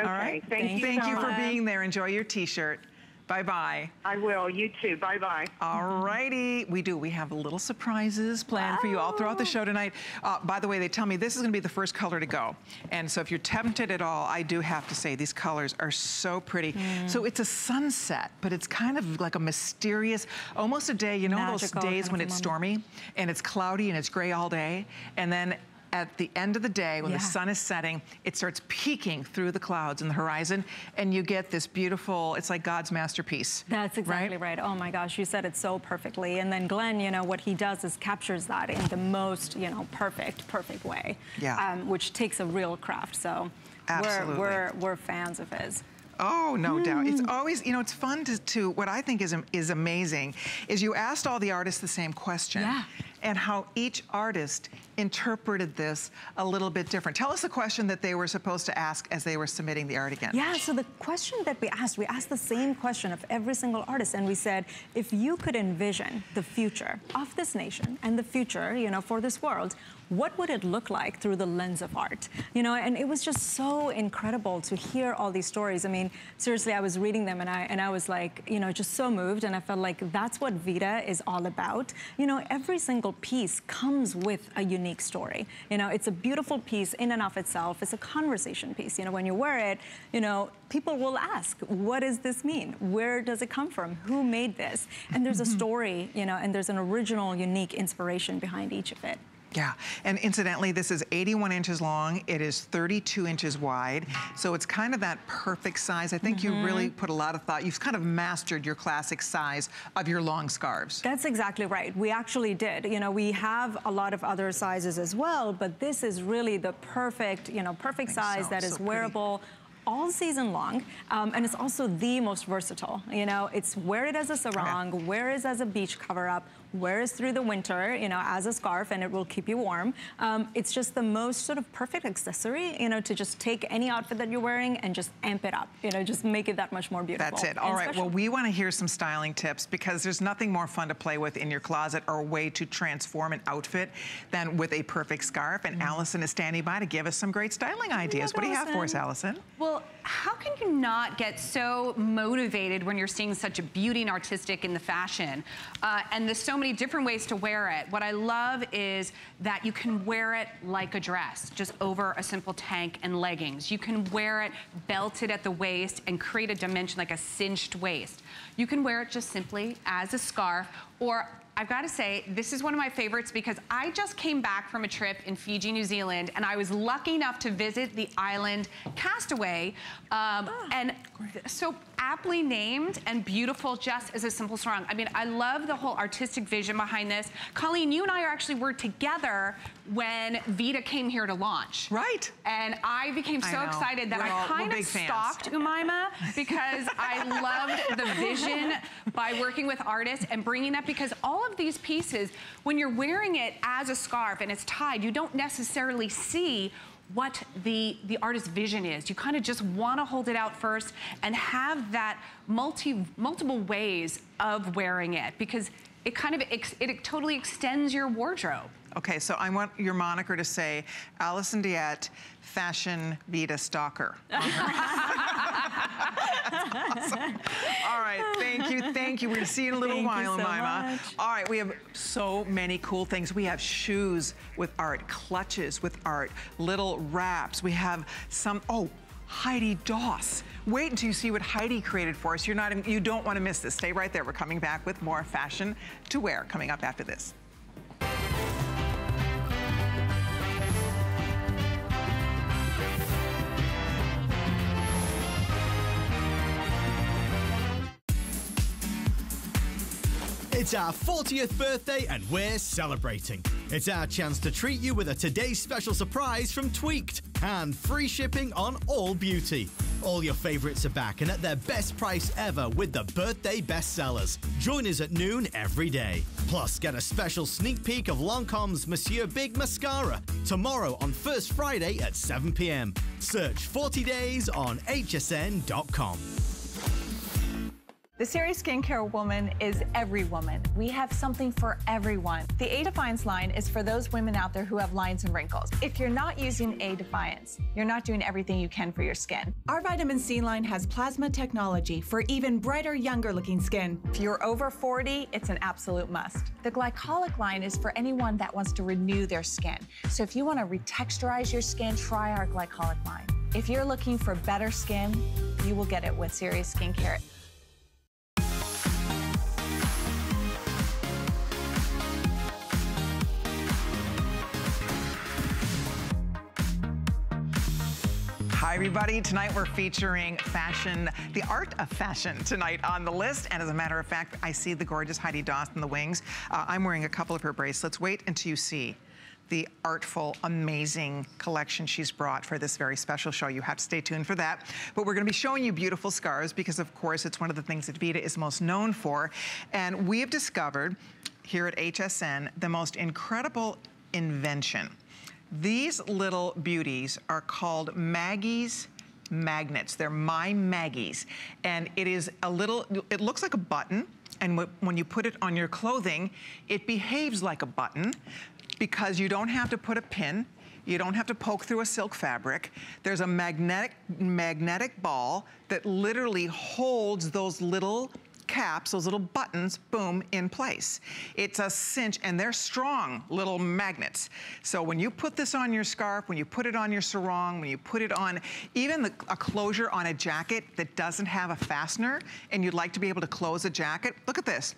[SPEAKER 4] Okay,
[SPEAKER 1] All right?
[SPEAKER 4] thank you
[SPEAKER 1] Thank
[SPEAKER 4] so
[SPEAKER 1] you for being there. Enjoy your T-shirt. Bye-bye.
[SPEAKER 4] I will. You too. Bye bye.
[SPEAKER 1] All righty. We do. We have a little surprises planned for you all throughout the show tonight. Uh, by the way, they tell me this is going to be the first color to go. And so if you're tempted at all, I do have to say these colors are so pretty. So it's a sunset, but it's kind of like a mysterious, almost a day, you know
[SPEAKER 2] Magical
[SPEAKER 1] those days
[SPEAKER 2] kind
[SPEAKER 1] when
[SPEAKER 2] of a
[SPEAKER 1] it's
[SPEAKER 2] moment.
[SPEAKER 1] stormy and it's cloudy and it's gray all day. And then at the end of the day, when the sun is setting, it starts peeking through the clouds in the horizon, and you get this beautiful, it's like God's masterpiece.
[SPEAKER 2] That's exactly
[SPEAKER 1] right.
[SPEAKER 2] right. Oh my gosh, you said it so perfectly. And then Glenn, you know, what he does is captures that in the most, you know, perfect, perfect way.
[SPEAKER 1] Yeah.
[SPEAKER 2] Um, which takes a real craft. So
[SPEAKER 1] Absolutely.
[SPEAKER 2] we're we're we're fans of his.
[SPEAKER 1] Oh, no doubt.
[SPEAKER 2] Mm.
[SPEAKER 1] It's always, you know, it's fun to, to, what I think is, is amazing is you asked all the artists the same question.
[SPEAKER 2] Yeah.
[SPEAKER 1] And how each artist interpreted this a little bit different. Tell us the question that they were supposed to ask as they were submitting the art again.
[SPEAKER 2] Yeah, so the question that we asked, we asked the same question of every single artist, and we said, if you could envision the future of this nation and the future, you know, for this world, what would it look like through the lens of art? You know, and it was just so incredible to hear all these stories. I mean, seriously, I was reading them and I and I was like, you know, just so moved, and I felt like that's what Vita is all about. You know, every single piece comes with a unique story. You know, it's a beautiful piece in and of itself. It's a conversation piece. You know, when you wear it, you know, people will ask, what does this mean? Where does it come from? Who made this? And there's a mm-hmm. story, you know, and there's an original, unique inspiration behind each of it.
[SPEAKER 1] Yeah, and incidentally, this is 81 inches long. It is 32 inches wide. So it's kind of that perfect size. I think you really put a lot of thought. You've kind of mastered your classic size of your long scarves.
[SPEAKER 2] That's exactly right. We actually did. You know, we have a lot of other sizes as well, but this is really the perfect, you know, perfect size
[SPEAKER 1] so.
[SPEAKER 2] that is
[SPEAKER 1] So pretty.
[SPEAKER 2] wearable all season long, um, and it's also the most versatile. You know, it's wear it as a sarong, wear it as a beach cover-up, wear it through the winter, you know, as a scarf, and it will keep you warm. Um, it's just the most sort of perfect accessory, you know, to just take any outfit that you're wearing and just amp it up. You know, just make it that much more beautiful.
[SPEAKER 1] That's it. All right.
[SPEAKER 2] special.
[SPEAKER 1] Well, we want to hear some styling tips because there's nothing more fun to play with in your closet or a way to transform an outfit than with a perfect scarf. And Allison is standing by to give us some great styling ideas. What do you have for us,
[SPEAKER 2] Allison.
[SPEAKER 1] Allison?
[SPEAKER 3] Well, how can you not get so motivated when you're seeing such a beauty and artistic in the fashion? Uh, and there's so many different ways to wear it. What I love is that you can wear it like a dress, just over a simple tank and leggings. You can wear it belted at the waist and create a dimension like a cinched waist. You can wear it just simply as a scarf or I've got to say, this is one of my favorites because I just came back from a trip in Fiji, New Zealand, and I was lucky enough to visit the island Castaway. Um, and so aptly named and beautiful just as a simple sarong. I mean, I love the whole artistic vision behind this. Colleen, you and I are actually were together when Vita came here to launch.
[SPEAKER 1] Right.
[SPEAKER 3] And I became so
[SPEAKER 1] know.
[SPEAKER 3] excited that
[SPEAKER 1] We're
[SPEAKER 3] I
[SPEAKER 1] all-
[SPEAKER 3] kind of
[SPEAKER 1] fans.
[SPEAKER 3] stalked Umaima because I loved the vision by working with artists and bringing that because all of these pieces, when you're wearing it as a scarf and it's tied, you don't necessarily see what the, the artist's vision is. You kind of just want to hold it out first and have that multi, multiple ways of wearing it because it kind of, ex, it totally extends your wardrobe.
[SPEAKER 1] Okay, so I want your moniker to say Allison Deyette, Fashion Vita Stalker. awesome. All right, thank you, thank you. We'll see you in a little
[SPEAKER 2] Thank
[SPEAKER 1] while,
[SPEAKER 2] so
[SPEAKER 1] Mima.
[SPEAKER 2] much.
[SPEAKER 1] All right, we have so many cool things. We have shoes with art, clutches with art, little wraps. We have some, oh, Heidi Daus Wait until you see what Heidi created for us. You're not, you don't want to miss this. Stay right there. We're coming back with more fashion to wear coming up after this.
[SPEAKER 5] It's our 40th birthday and we're celebrating. It's our chance to treat you with a today's special surprise from Tweaked and free shipping on all beauty. All your favorites are back and at their best price ever with the birthday bestsellers. Join us at noon every day. Plus, get a special sneak peek of Lancome's Monsieur Big Mascara tomorrow on First Friday at 7 p.m. Search 40 Days on hsn.com.
[SPEAKER 6] The Serious Skincare Woman is every woman. We have something for everyone. The A Defiance line is for those women out there who have lines and wrinkles. If you're not using A Defiance, you're not doing everything you can for your skin.
[SPEAKER 7] Our vitamin C line has plasma technology for even brighter, younger looking skin.
[SPEAKER 6] If you're over 40, it's an absolute must. The glycolic line is for anyone that wants to renew their skin. So if you want to retexturize your skin, try our glycolic line. If you're looking for better skin, you will get it with Serious Skincare.
[SPEAKER 1] Hi, everybody. Tonight we're featuring fashion, the art of fashion tonight on the list. And as a matter of fact, I see the gorgeous Heidi Daus in the wings. Uh, I'm wearing a couple of her bracelets. Wait until you see the artful, amazing collection she's brought for this very special show. You have to stay tuned for that. But we're gonna be showing you beautiful scarves because of course it's one of the things that Vita is most known for. And we have discovered here at HSN the most incredible invention these little beauties are called Maggie's magnets. They're My Maggies. And it is a little, it looks like a button. And when you put it on your clothing, it behaves like a button because you don't have to put a pin. You don't have to poke through a silk fabric. There's a magnetic, magnetic ball that literally holds those little caps, those little buttons, boom, in place. It's a cinch, and they're strong little magnets. So when you put this on your scarf, when you put it on your sarong, when you put it on even the, a closure on a jacket that doesn't have a fastener, and you'd like to be able to close a jacket, look at this.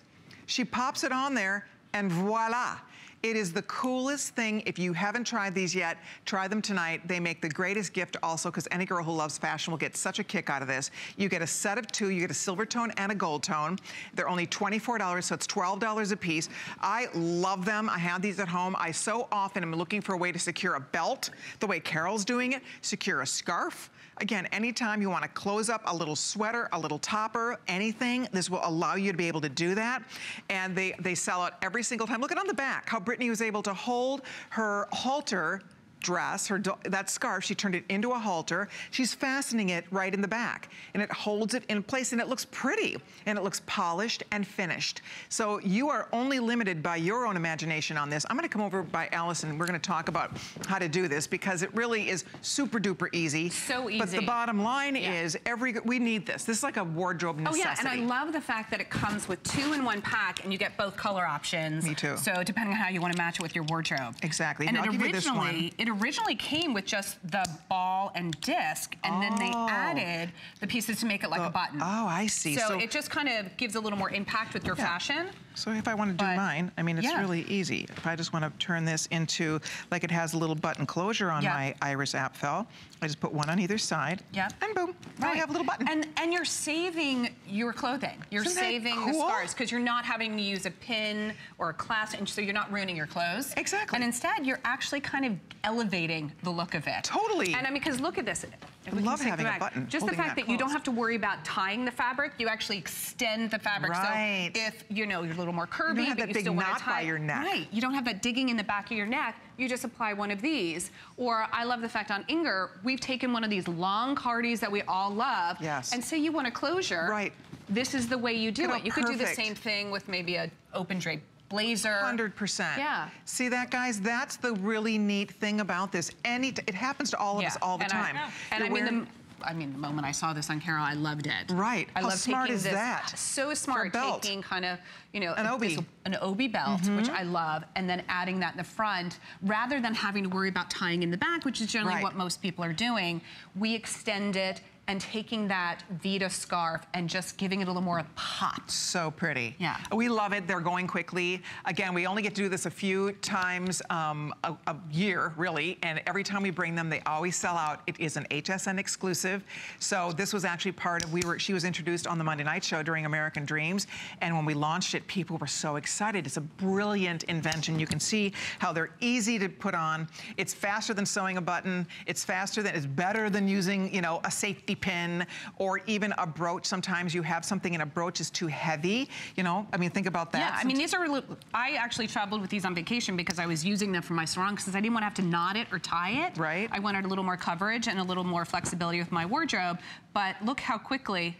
[SPEAKER 1] She pops it on there, and voila. It is the coolest thing. If you haven't tried these yet, try them tonight. They make the greatest gift also because any girl who loves fashion will get such a kick out of this. You get a set of two. You get a silver tone and a gold tone. They're only $24, so it's $12 a piece. I love them. I have these at home. I so often am looking for a way to secure a belt, the way Carol's doing it, secure a scarf, Again, anytime you want to close up a little sweater, a little topper, anything, this will allow you to be able to do that. And they, they sell out every single time. Look at on the back, how Brittany was able to hold her halter dress, her that scarf, she turned it into a halter. She's fastening it right in the back and it holds it in place and it looks pretty and it looks polished and finished. So you are only limited by your own imagination on this. I'm gonna come over by Allison. And we're gonna talk about how to do this because it really is super duper easy.
[SPEAKER 3] So easy.
[SPEAKER 1] But the bottom line yeah. is every, we need this. This is like a wardrobe necessity.
[SPEAKER 3] Oh yeah, and I love the fact that it comes with two in one pack and you get both color options.
[SPEAKER 1] Me too.
[SPEAKER 3] So depending on how you wanna match it with your wardrobe.
[SPEAKER 1] Exactly.
[SPEAKER 3] And
[SPEAKER 1] I'll
[SPEAKER 3] it originally, it originally came with just the ball and disc, and oh. then they oh. added the pieces to make it like
[SPEAKER 1] the,
[SPEAKER 3] a button.
[SPEAKER 1] Oh, I see.
[SPEAKER 3] So, so, it just kind of gives a little more impact with your yeah. fashion.
[SPEAKER 1] So if I want to do but, mine, I mean, it's yeah. really easy. If I just want to turn this into, like it has a little button closure on yeah. my Iris Apfel, I just put one on either side.
[SPEAKER 3] Yeah.
[SPEAKER 1] And boom, right. I have a little button.
[SPEAKER 3] And and you're saving your clothing. You're
[SPEAKER 1] Isn't
[SPEAKER 3] saving
[SPEAKER 1] cool?
[SPEAKER 3] the scars because you're not having to use a pin or a clasp, and so you're not ruining your clothes.
[SPEAKER 1] Exactly.
[SPEAKER 3] And instead, you're actually kind of elevating the look of it.
[SPEAKER 1] Totally.
[SPEAKER 3] And I mean, because look at this.
[SPEAKER 1] I love having a button.
[SPEAKER 3] Just the fact that, that you don't have to worry about tying the fabric, you actually extend the fabric.
[SPEAKER 1] Right.
[SPEAKER 3] So if you know you're a little more curvy, you
[SPEAKER 1] don't have that
[SPEAKER 3] you
[SPEAKER 1] big
[SPEAKER 3] still
[SPEAKER 1] knot
[SPEAKER 3] tie,
[SPEAKER 1] by your neck.
[SPEAKER 3] Right. You don't have that digging in the back of your neck. You just apply one of these. Or I love the fact on Inger, we've taken one of these long cardies that we all love.
[SPEAKER 1] Yes.
[SPEAKER 3] And say you want a closure.
[SPEAKER 1] Right.
[SPEAKER 3] This is the way you do it. You
[SPEAKER 1] perfect.
[SPEAKER 3] could do the same thing with maybe an open drape blazer.
[SPEAKER 1] 100%.
[SPEAKER 3] Yeah.
[SPEAKER 1] See that, guys? That's the really neat thing about this. Any, it happens to all of
[SPEAKER 3] yeah.
[SPEAKER 1] us all the
[SPEAKER 3] and
[SPEAKER 1] time.
[SPEAKER 3] I, and I mean, the, I mean, the moment I saw this on Carol, I loved it.
[SPEAKER 1] Right.
[SPEAKER 3] I
[SPEAKER 1] How
[SPEAKER 3] love
[SPEAKER 1] smart is
[SPEAKER 3] this,
[SPEAKER 1] that?
[SPEAKER 3] So smart taking kind of, you know,
[SPEAKER 1] an obi,
[SPEAKER 3] an obi belt,
[SPEAKER 1] mm -hmm.
[SPEAKER 3] which I love, and then adding that in the front, rather than having to worry about tying in the back, which is generally
[SPEAKER 1] right.
[SPEAKER 3] what most people are doing. We extend it and taking that Vita scarf and just giving it a little more pop.
[SPEAKER 1] So pretty.
[SPEAKER 3] Yeah.
[SPEAKER 1] We love it. They're going quickly. Again, we only get to do this a few times um, a, a year, really. And every time we bring them, they always sell out. It is an HSN exclusive. So this was actually part of, we were, she was introduced on the Monday Night Show during American Dreams. And when we launched it, people were so excited. It's a brilliant invention. You can see how they're easy to put on. It's faster than sewing a button. It's faster than, it's better than using, you know, a safety pin or even a brooch. Sometimes you have something and a brooch is too heavy. You know, I mean, think about that.
[SPEAKER 3] Yeah, I mean, these are, really, I actually traveled with these on vacation because I was using them for my sarong because I didn't want to have to knot it or tie it.
[SPEAKER 1] Right.
[SPEAKER 3] I wanted a little more coverage and a little more flexibility with my wardrobe. But look how quickly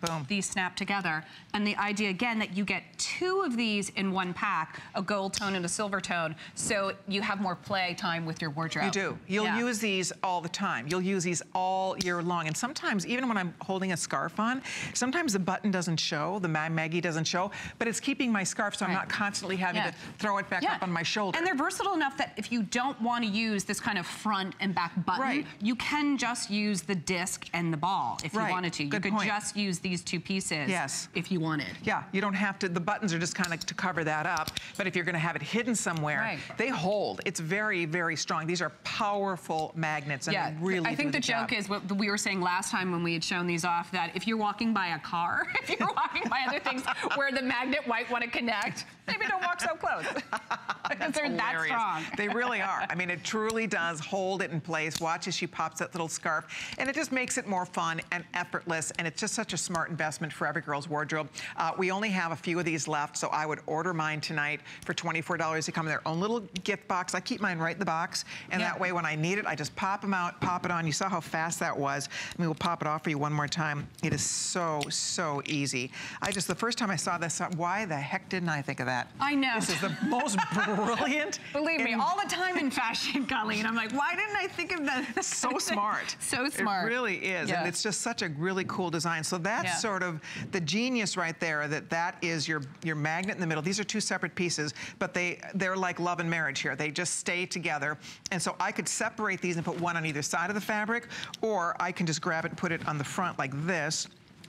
[SPEAKER 1] Boom.
[SPEAKER 3] these snap together. And the idea, again, that you get two of these in one pack, a gold tone and a silver tone, so you have more play time with your wardrobe.
[SPEAKER 1] You do. You'll
[SPEAKER 3] Yeah.
[SPEAKER 1] use these all the time. You'll use these all year long. And sometimes, even when I'm holding a scarf on, sometimes the button doesn't show, the Ma- Maggie doesn't show, but it's keeping my scarf so I'm not constantly having
[SPEAKER 3] Yeah.
[SPEAKER 1] to throw it back
[SPEAKER 3] Yeah.
[SPEAKER 1] up on my shoulder.
[SPEAKER 3] And they're versatile enough that if you don't want to use this kind of front and back button,
[SPEAKER 1] Right.
[SPEAKER 3] you can just use the disc and the ball if
[SPEAKER 1] Right.
[SPEAKER 3] you wanted to.
[SPEAKER 1] Good
[SPEAKER 3] you could
[SPEAKER 1] point.
[SPEAKER 3] just use these two pieces
[SPEAKER 1] Yes.
[SPEAKER 3] if you wanted.
[SPEAKER 1] yeah, you don't have to, the buttons are just kind of to cover that up. But if you're gonna have it hidden somewhere,
[SPEAKER 3] Right.
[SPEAKER 1] they hold. It's very, very strong. These are powerful magnets and
[SPEAKER 3] Yeah,
[SPEAKER 1] really
[SPEAKER 3] I think
[SPEAKER 1] do
[SPEAKER 3] the, joke
[SPEAKER 1] job.
[SPEAKER 3] is what we were saying last time when we had shown these off that if you're walking by a car, if you're walking by other things where the magnet might want to connect, maybe don't walk so close. because they're that strong.
[SPEAKER 1] They really are. I mean, it truly does hold it in place. Watch as she pops that little scarf. And it just makes it more fun and effortless. And it's just such a smart investment for every girl's wardrobe. Uh, we only have a few of these left, so I would order mine tonight for $24. They come in their own little gift box. I keep mine right in the box. And
[SPEAKER 3] Yeah.
[SPEAKER 1] that way, when I need it, I just pop them out, pop it on. You saw how fast that was. I mean, we'll pop it off for you one more time. It is so, so easy. I just, the first time I saw this, why the heck didn't I think of that?
[SPEAKER 3] I know.
[SPEAKER 1] This is the most brilliant.
[SPEAKER 3] Believe me, all the time in fashion, Colleen, I'm like, why didn't I think of that?
[SPEAKER 1] so smart.
[SPEAKER 3] so smart.
[SPEAKER 1] It really is.
[SPEAKER 3] Yeah.
[SPEAKER 1] And it's just such a really cool design. So that's
[SPEAKER 3] Yeah.
[SPEAKER 1] sort of the genius right there, that that is your, your magnet in the middle. These are two separate pieces, but they, they're like love and marriage here. They just stay together. And so I could separate these and put one on either side of the fabric, or I can just grab it and put it on the front like this.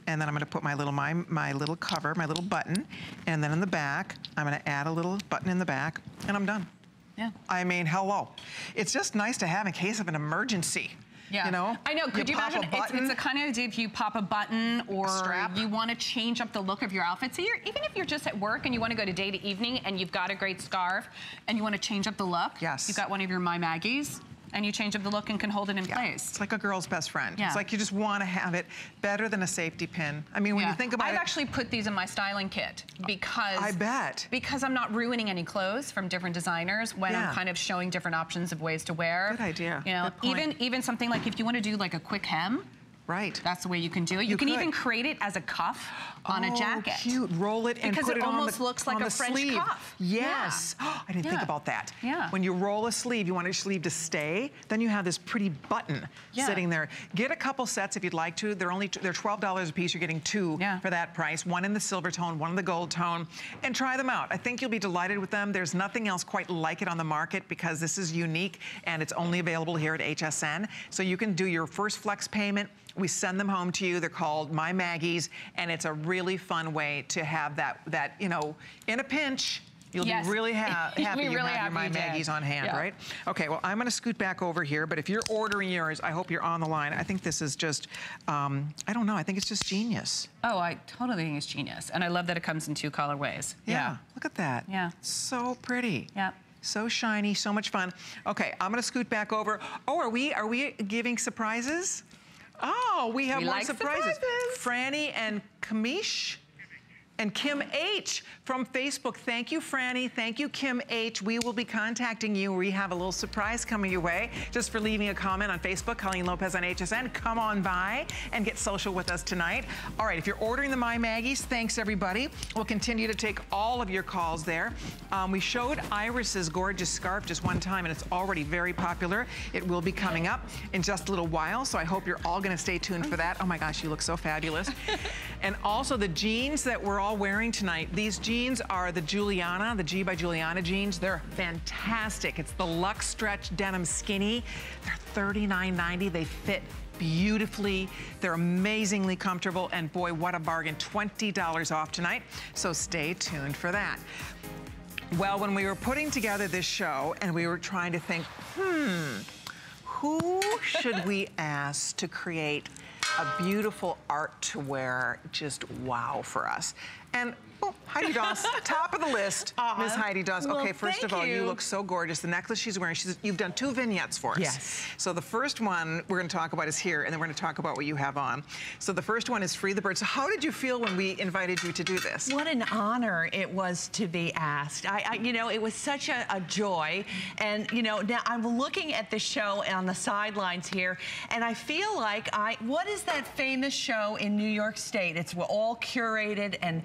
[SPEAKER 1] And then I'm gonna put my little, my, my little cover, my little button. And then in the back, I'm gonna add a little button in the back, and I'm done.
[SPEAKER 3] Yeah.
[SPEAKER 1] I mean, hello. It's just nice to have in case of an emergency.
[SPEAKER 3] Yeah.
[SPEAKER 1] You know?
[SPEAKER 3] I know. Could you,
[SPEAKER 1] a
[SPEAKER 3] imagine? It's, it's the kind of idea if you pop a button or
[SPEAKER 1] strap.
[SPEAKER 3] you want to change up the look of your outfit. So you're, even if you're just at work and you want to go to day to evening and you've got a great scarf and you want to change up the look.
[SPEAKER 1] Yes.
[SPEAKER 3] You've got one of your My Maggies and you change up the look and can hold it in
[SPEAKER 1] Yeah.
[SPEAKER 3] place.
[SPEAKER 1] It's like a girl's best friend.
[SPEAKER 3] Yeah.
[SPEAKER 1] It's like you just want to have it better than a safety pin. I mean, when
[SPEAKER 3] Yeah.
[SPEAKER 1] you think about
[SPEAKER 3] I've
[SPEAKER 1] it.
[SPEAKER 3] actually put these in my styling kit because
[SPEAKER 1] I bet.
[SPEAKER 3] because I'm not ruining any clothes from different designers when. I'm kind of showing different options of ways to wear.
[SPEAKER 1] Good idea.
[SPEAKER 3] You know, even even something like if you want to do like a quick hem,
[SPEAKER 1] Right.
[SPEAKER 3] that's the way you can do it. You,
[SPEAKER 1] You
[SPEAKER 3] can
[SPEAKER 1] could.
[SPEAKER 3] even create it as a cuff on
[SPEAKER 1] oh,
[SPEAKER 3] a jacket.
[SPEAKER 1] cute. Roll it and
[SPEAKER 3] Because
[SPEAKER 1] put
[SPEAKER 3] it
[SPEAKER 1] it, on
[SPEAKER 3] almost
[SPEAKER 1] the,
[SPEAKER 3] looks like a French
[SPEAKER 1] sleeve.
[SPEAKER 3] cuff.
[SPEAKER 1] Yes. I didn't think about that.
[SPEAKER 3] Yeah.
[SPEAKER 1] When you roll a sleeve, you want your sleeve to stay. Then you have this pretty button
[SPEAKER 3] Yeah.
[SPEAKER 1] sitting there. Get a couple sets if you'd like to. They're only they're twelve dollars a piece. You're getting two
[SPEAKER 3] Yeah.
[SPEAKER 1] for that price. One in the silver tone, one in the gold tone, and try them out. I think you'll be delighted with them. There's nothing else quite like it on the market because this is unique and it's only available here at HSN. So you can do your first flex payment. We send them home to you. They're called My Maggies, and it's a really fun way to have that that you know in a pinch. You'll
[SPEAKER 3] Yes.
[SPEAKER 1] be really ha happy you
[SPEAKER 3] really
[SPEAKER 1] have your My
[SPEAKER 3] you did.
[SPEAKER 1] Maggies on hand,
[SPEAKER 3] Yeah.
[SPEAKER 1] right? Okay, well, I'm gonna scoot back over here, but if you're ordering yours, I hope you're on the line. I think this is just, um, I don't know, I think it's just genius.
[SPEAKER 3] Oh, I totally think it's genius. And I love that it comes in two colorways.
[SPEAKER 1] Yeah, look at that.
[SPEAKER 3] Yeah.
[SPEAKER 1] So pretty.
[SPEAKER 3] Yeah.
[SPEAKER 1] So shiny, so much fun. Okay, I'm gonna scoot back over. Oh, are we are we giving surprises? Oh, we have
[SPEAKER 3] We
[SPEAKER 1] more
[SPEAKER 3] like
[SPEAKER 1] surprises.
[SPEAKER 3] surprises.
[SPEAKER 1] Franny and Kamish and Kim H from Facebook. Thank you, Franny. Thank you, Kim H. We will be contacting you. We have a little surprise coming your way just for leaving a comment on Facebook. Colleen Lopez on HSN. Come on by and get social with us tonight. All right, if you're ordering the My Maggies, thanks everybody. We'll continue to take all of your calls there. Um, we showed Iris's gorgeous scarf just one time and it's already very popular. It will be coming up in just a little while, so I hope you're all gonna stay tuned for that. Oh my gosh, you look so fabulous. and also the jeans that we're all wearing tonight. These jeans are the Giuliana, the G by Giuliana jeans. They're fantastic. It's the Lux Stretch Denim Skinny. They're $39.90. They fit beautifully. They're amazingly comfortable, and boy, what a bargain. $20 off tonight, so stay tuned for that. Well, when we were putting together this show and we were trying to think, hmm, who should we ask to create a beautiful art to wear just wow for us? And Oh, Heidi Daus, top of the list, uh, Miss Heidi Daus.
[SPEAKER 8] Well,
[SPEAKER 1] okay, first of all,
[SPEAKER 8] you.
[SPEAKER 1] you. look so gorgeous. The necklace she's wearing, she's, you've done two vignettes for us.
[SPEAKER 8] Yes.
[SPEAKER 1] So the first one we're going to talk about is here, and then we're going to talk about what you have on. So the first one is Free the Birds. So how did you feel when we invited you to do this?
[SPEAKER 8] What an honor it was to be asked. I, I you know, it was such a, a joy. And, you know, now I'm looking at the show on the sidelines here, and I feel like I, what is that famous show in New York State? It's all curated and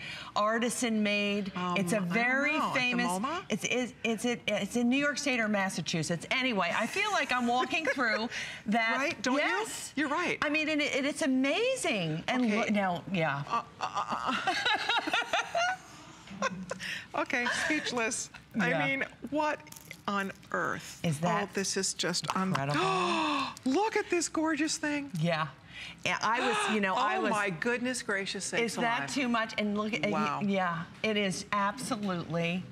[SPEAKER 8] artisan made.
[SPEAKER 1] Um, oh
[SPEAKER 8] it's a very famous. It's, it's it's it, it's in New York State or Massachusetts. Anyway, I feel like I'm walking through that.
[SPEAKER 1] Right? Don't you?
[SPEAKER 8] yes.
[SPEAKER 1] You're right.
[SPEAKER 8] I mean, and it, it's amazing. And
[SPEAKER 1] Okay.
[SPEAKER 8] now, yeah.
[SPEAKER 1] Uh, uh, uh, okay, speechless.
[SPEAKER 8] Yeah.
[SPEAKER 1] I mean, what on earth?
[SPEAKER 8] Is that
[SPEAKER 1] Oh, this is just
[SPEAKER 8] incredible?
[SPEAKER 1] Look at this gorgeous thing.
[SPEAKER 8] Yeah. Yeah, I was, you know,
[SPEAKER 1] oh
[SPEAKER 8] I was.
[SPEAKER 1] my goodness gracious sakes
[SPEAKER 8] Is that too much? And look at
[SPEAKER 1] Wow.
[SPEAKER 8] yeah, it is absolutely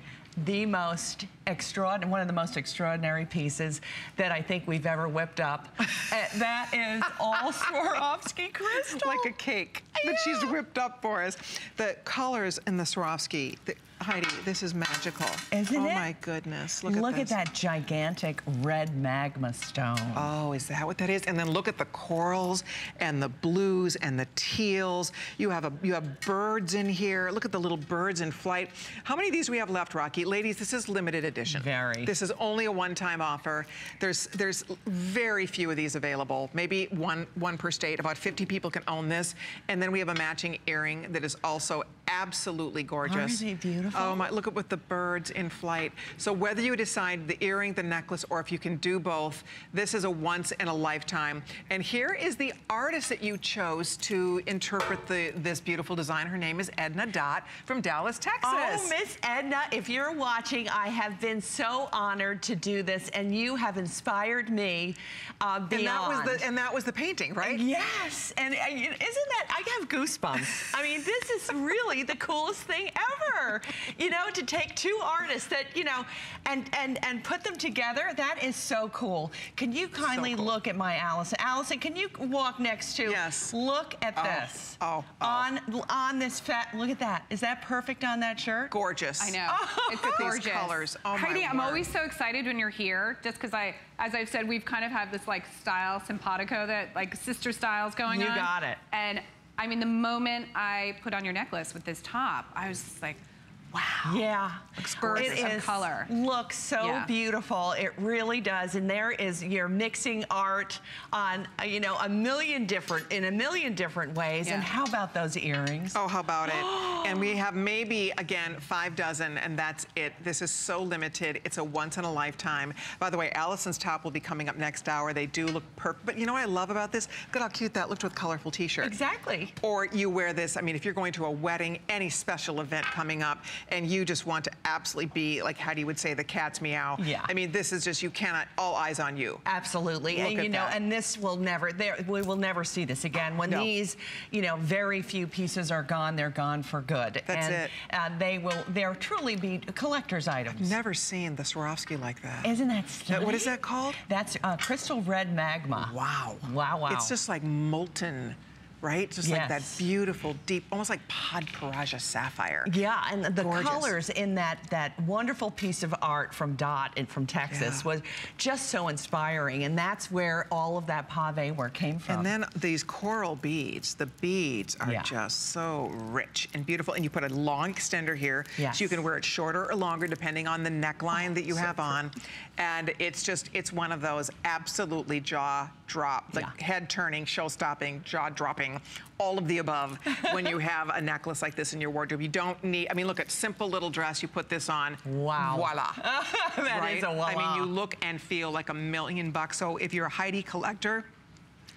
[SPEAKER 8] the most extraordinary, one of the most extraordinary pieces that I think we've ever whipped up. Uh, that is all Swarovski crystal.
[SPEAKER 1] like a cake that she's whipped up for us. The colors in the Swarovski, the, Heidi, this is magical.
[SPEAKER 8] Isn't
[SPEAKER 1] oh
[SPEAKER 8] it?
[SPEAKER 1] my goodness, look,
[SPEAKER 8] Look
[SPEAKER 1] at
[SPEAKER 8] at, that gigantic red magma stone.
[SPEAKER 1] Oh, is that what that is? And then look at the corals and the blues and the teals. You have a you have birds in here. Look at the little birds in flight. How many of these we have left, Rocky? Ladies, this is limited edition.
[SPEAKER 8] Very.
[SPEAKER 1] This is only a one-time offer. There's there's very few of these available. Maybe one one per state. About 50 people can own this. And then we have a matching earring that is also absolutely gorgeous.
[SPEAKER 8] Aren't they beautiful?
[SPEAKER 1] Oh my, look at with the birds in flight. So whether you decide the earring, the necklace, or if you can do both, this is a once in a lifetime. And here is the artist that you chose to interpret the, this beautiful design. Her name is Edna Dot from Dallas, Texas.
[SPEAKER 8] Oh, Miss Edna, if you're watching, I have been so honored to do this, and you have inspired me uh, beyond.
[SPEAKER 1] and that was the and that was the painting, right?
[SPEAKER 8] Yes, and you- isn't that, I have goosebumps. I mean, this is really the coolest thing ever. You know, to take two artists that, you know, and, and, and put them together, that is so cool. Can you kindly
[SPEAKER 1] cool.
[SPEAKER 8] look at my Allison? Allison, can you walk next to,
[SPEAKER 1] Yes.
[SPEAKER 8] look at
[SPEAKER 1] Oh,
[SPEAKER 8] this.
[SPEAKER 1] oh, oh.
[SPEAKER 8] On, on this fat, look at that. Is that perfect on that shirt?
[SPEAKER 1] Gorgeous.
[SPEAKER 3] I know. Oh. It's
[SPEAKER 1] Look at these
[SPEAKER 3] gorgeous.
[SPEAKER 1] colors. Oh, my
[SPEAKER 3] Heidi, I'm
[SPEAKER 1] word.
[SPEAKER 3] always so excited when you're here, just because I, as I've said, we've kind of had this like style simpatico that like sister styles going
[SPEAKER 8] You
[SPEAKER 3] on.
[SPEAKER 8] You got it.
[SPEAKER 3] And I mean, the moment I put on your necklace with this top, I was just like, wow.
[SPEAKER 8] Yeah.
[SPEAKER 3] gorgeous
[SPEAKER 8] It
[SPEAKER 3] of
[SPEAKER 8] is-
[SPEAKER 3] color.
[SPEAKER 8] Looks so
[SPEAKER 3] Yeah.
[SPEAKER 8] beautiful. It really does. And there is you're mixing art on uh, you know a million different in a million different ways. And how about those earrings?
[SPEAKER 1] Oh, how about it? and we have maybe, again, five dozen, and that's it. This is so limited. It's a once in a lifetime. By the way, Allison's top will be coming up next hour. They do look perfect. But you know what I love about this? Look at how cute that looked with colorful t-shirt.
[SPEAKER 8] Exactly.
[SPEAKER 1] Or you wear this, I mean, if you're going to a wedding, any special event coming up, and you just want to absolutely be, like Hattie would say, the cat's meow.
[SPEAKER 8] Yeah.
[SPEAKER 1] I mean, this is just, you cannot, all eyes on you.
[SPEAKER 8] Absolutely.
[SPEAKER 1] Look
[SPEAKER 8] and you know,
[SPEAKER 1] that.
[SPEAKER 8] and this will never there we will never see this again. When
[SPEAKER 1] No.
[SPEAKER 8] these, you know, very few pieces are gone, they're gone for good.
[SPEAKER 1] That's
[SPEAKER 8] and
[SPEAKER 1] it.
[SPEAKER 8] Uh, they will they'll truly be collector's items.
[SPEAKER 1] Never seen the Swarovski like that.
[SPEAKER 8] Isn't that
[SPEAKER 1] That-
[SPEAKER 8] stunning?
[SPEAKER 1] what is that called?
[SPEAKER 8] That's uh, crystal red magma.
[SPEAKER 1] Wow.
[SPEAKER 8] Wow, wow.
[SPEAKER 1] It's just like molten, right? Just like that beautiful, deep, almost like Padparadscha sapphire.
[SPEAKER 8] Yeah, and the
[SPEAKER 1] Gorgeous.
[SPEAKER 8] colors in that that wonderful piece of art from Dot and from Texas
[SPEAKER 1] Yeah.
[SPEAKER 8] was just so inspiring, and that's where all of that pave work came from.
[SPEAKER 1] And then these coral beads, the beads are
[SPEAKER 8] Yeah.
[SPEAKER 1] just so rich and beautiful. And you put a long extender here,
[SPEAKER 8] Yes.
[SPEAKER 1] so you can wear it shorter or longer depending on the neckline that you have on. And it's just, it's one of those absolutely jaw drop, like
[SPEAKER 8] Yeah.
[SPEAKER 1] head turning, show stopping, jaw dropping, all of the above when you have a necklace like this in your wardrobe. You don't need, I mean, look at simple little dress, you put this on,
[SPEAKER 8] Wow.
[SPEAKER 1] voila.
[SPEAKER 8] That is
[SPEAKER 1] right?
[SPEAKER 8] a voila.
[SPEAKER 1] I mean, you look and feel like a million bucks. So if you're a Heidi collector,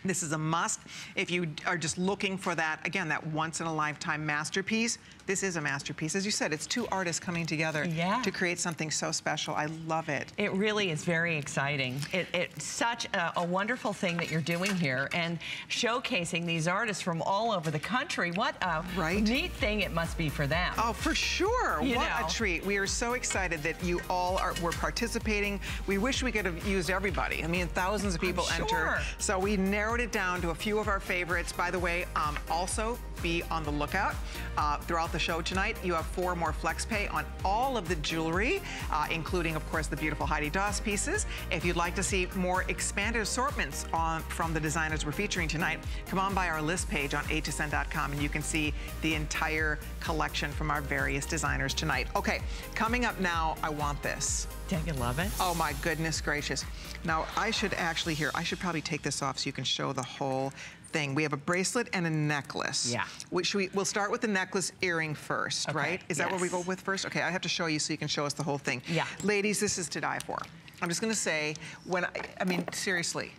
[SPEAKER 1] This is a must. If you are just looking for that, again, that once in a lifetime masterpiece, this is a masterpiece. As you said, it's two artists coming together
[SPEAKER 8] yeah.
[SPEAKER 1] to create something so special. I love it.
[SPEAKER 8] It really is very exciting. It, it's such a, a, wonderful thing that you're doing here and showcasing these artists from all over the country. What a right? neat thing it must be for them.
[SPEAKER 1] Oh, for sure.
[SPEAKER 8] You
[SPEAKER 1] what
[SPEAKER 8] know.
[SPEAKER 1] a treat. We are so excited that you all are were participating. We wish we could have used everybody. I mean, thousands of people
[SPEAKER 8] sure.
[SPEAKER 1] enter. So we narrowed it down to a few of our favorites. By the way, um, also be on the lookout uh, throughout the show tonight. You have four more flex pay on all of the jewelry, uh, including, of course, the beautiful Heidi Daus pieces. If you'd like to see more expanded assortments on from the designers we're featuring tonight, come on by our list page on hsn.com and you can see the entire collection from our various designers tonight. Okay, coming up now, I want this.
[SPEAKER 8] Don't you love it?
[SPEAKER 1] Oh my goodness gracious. Now I should actually here, I should probably take this off so you can show the whole thing. We have a bracelet and a necklace.
[SPEAKER 8] Yeah.
[SPEAKER 1] Which we, we'll start with the necklace earring first,
[SPEAKER 8] okay.
[SPEAKER 1] right? Is
[SPEAKER 8] yes.
[SPEAKER 1] that what we go with first? Okay, I have to show you so you can show us the whole thing.
[SPEAKER 8] Yeah.
[SPEAKER 1] Ladies, this is to die for. I'm just gonna say, when I, I mean, seriously,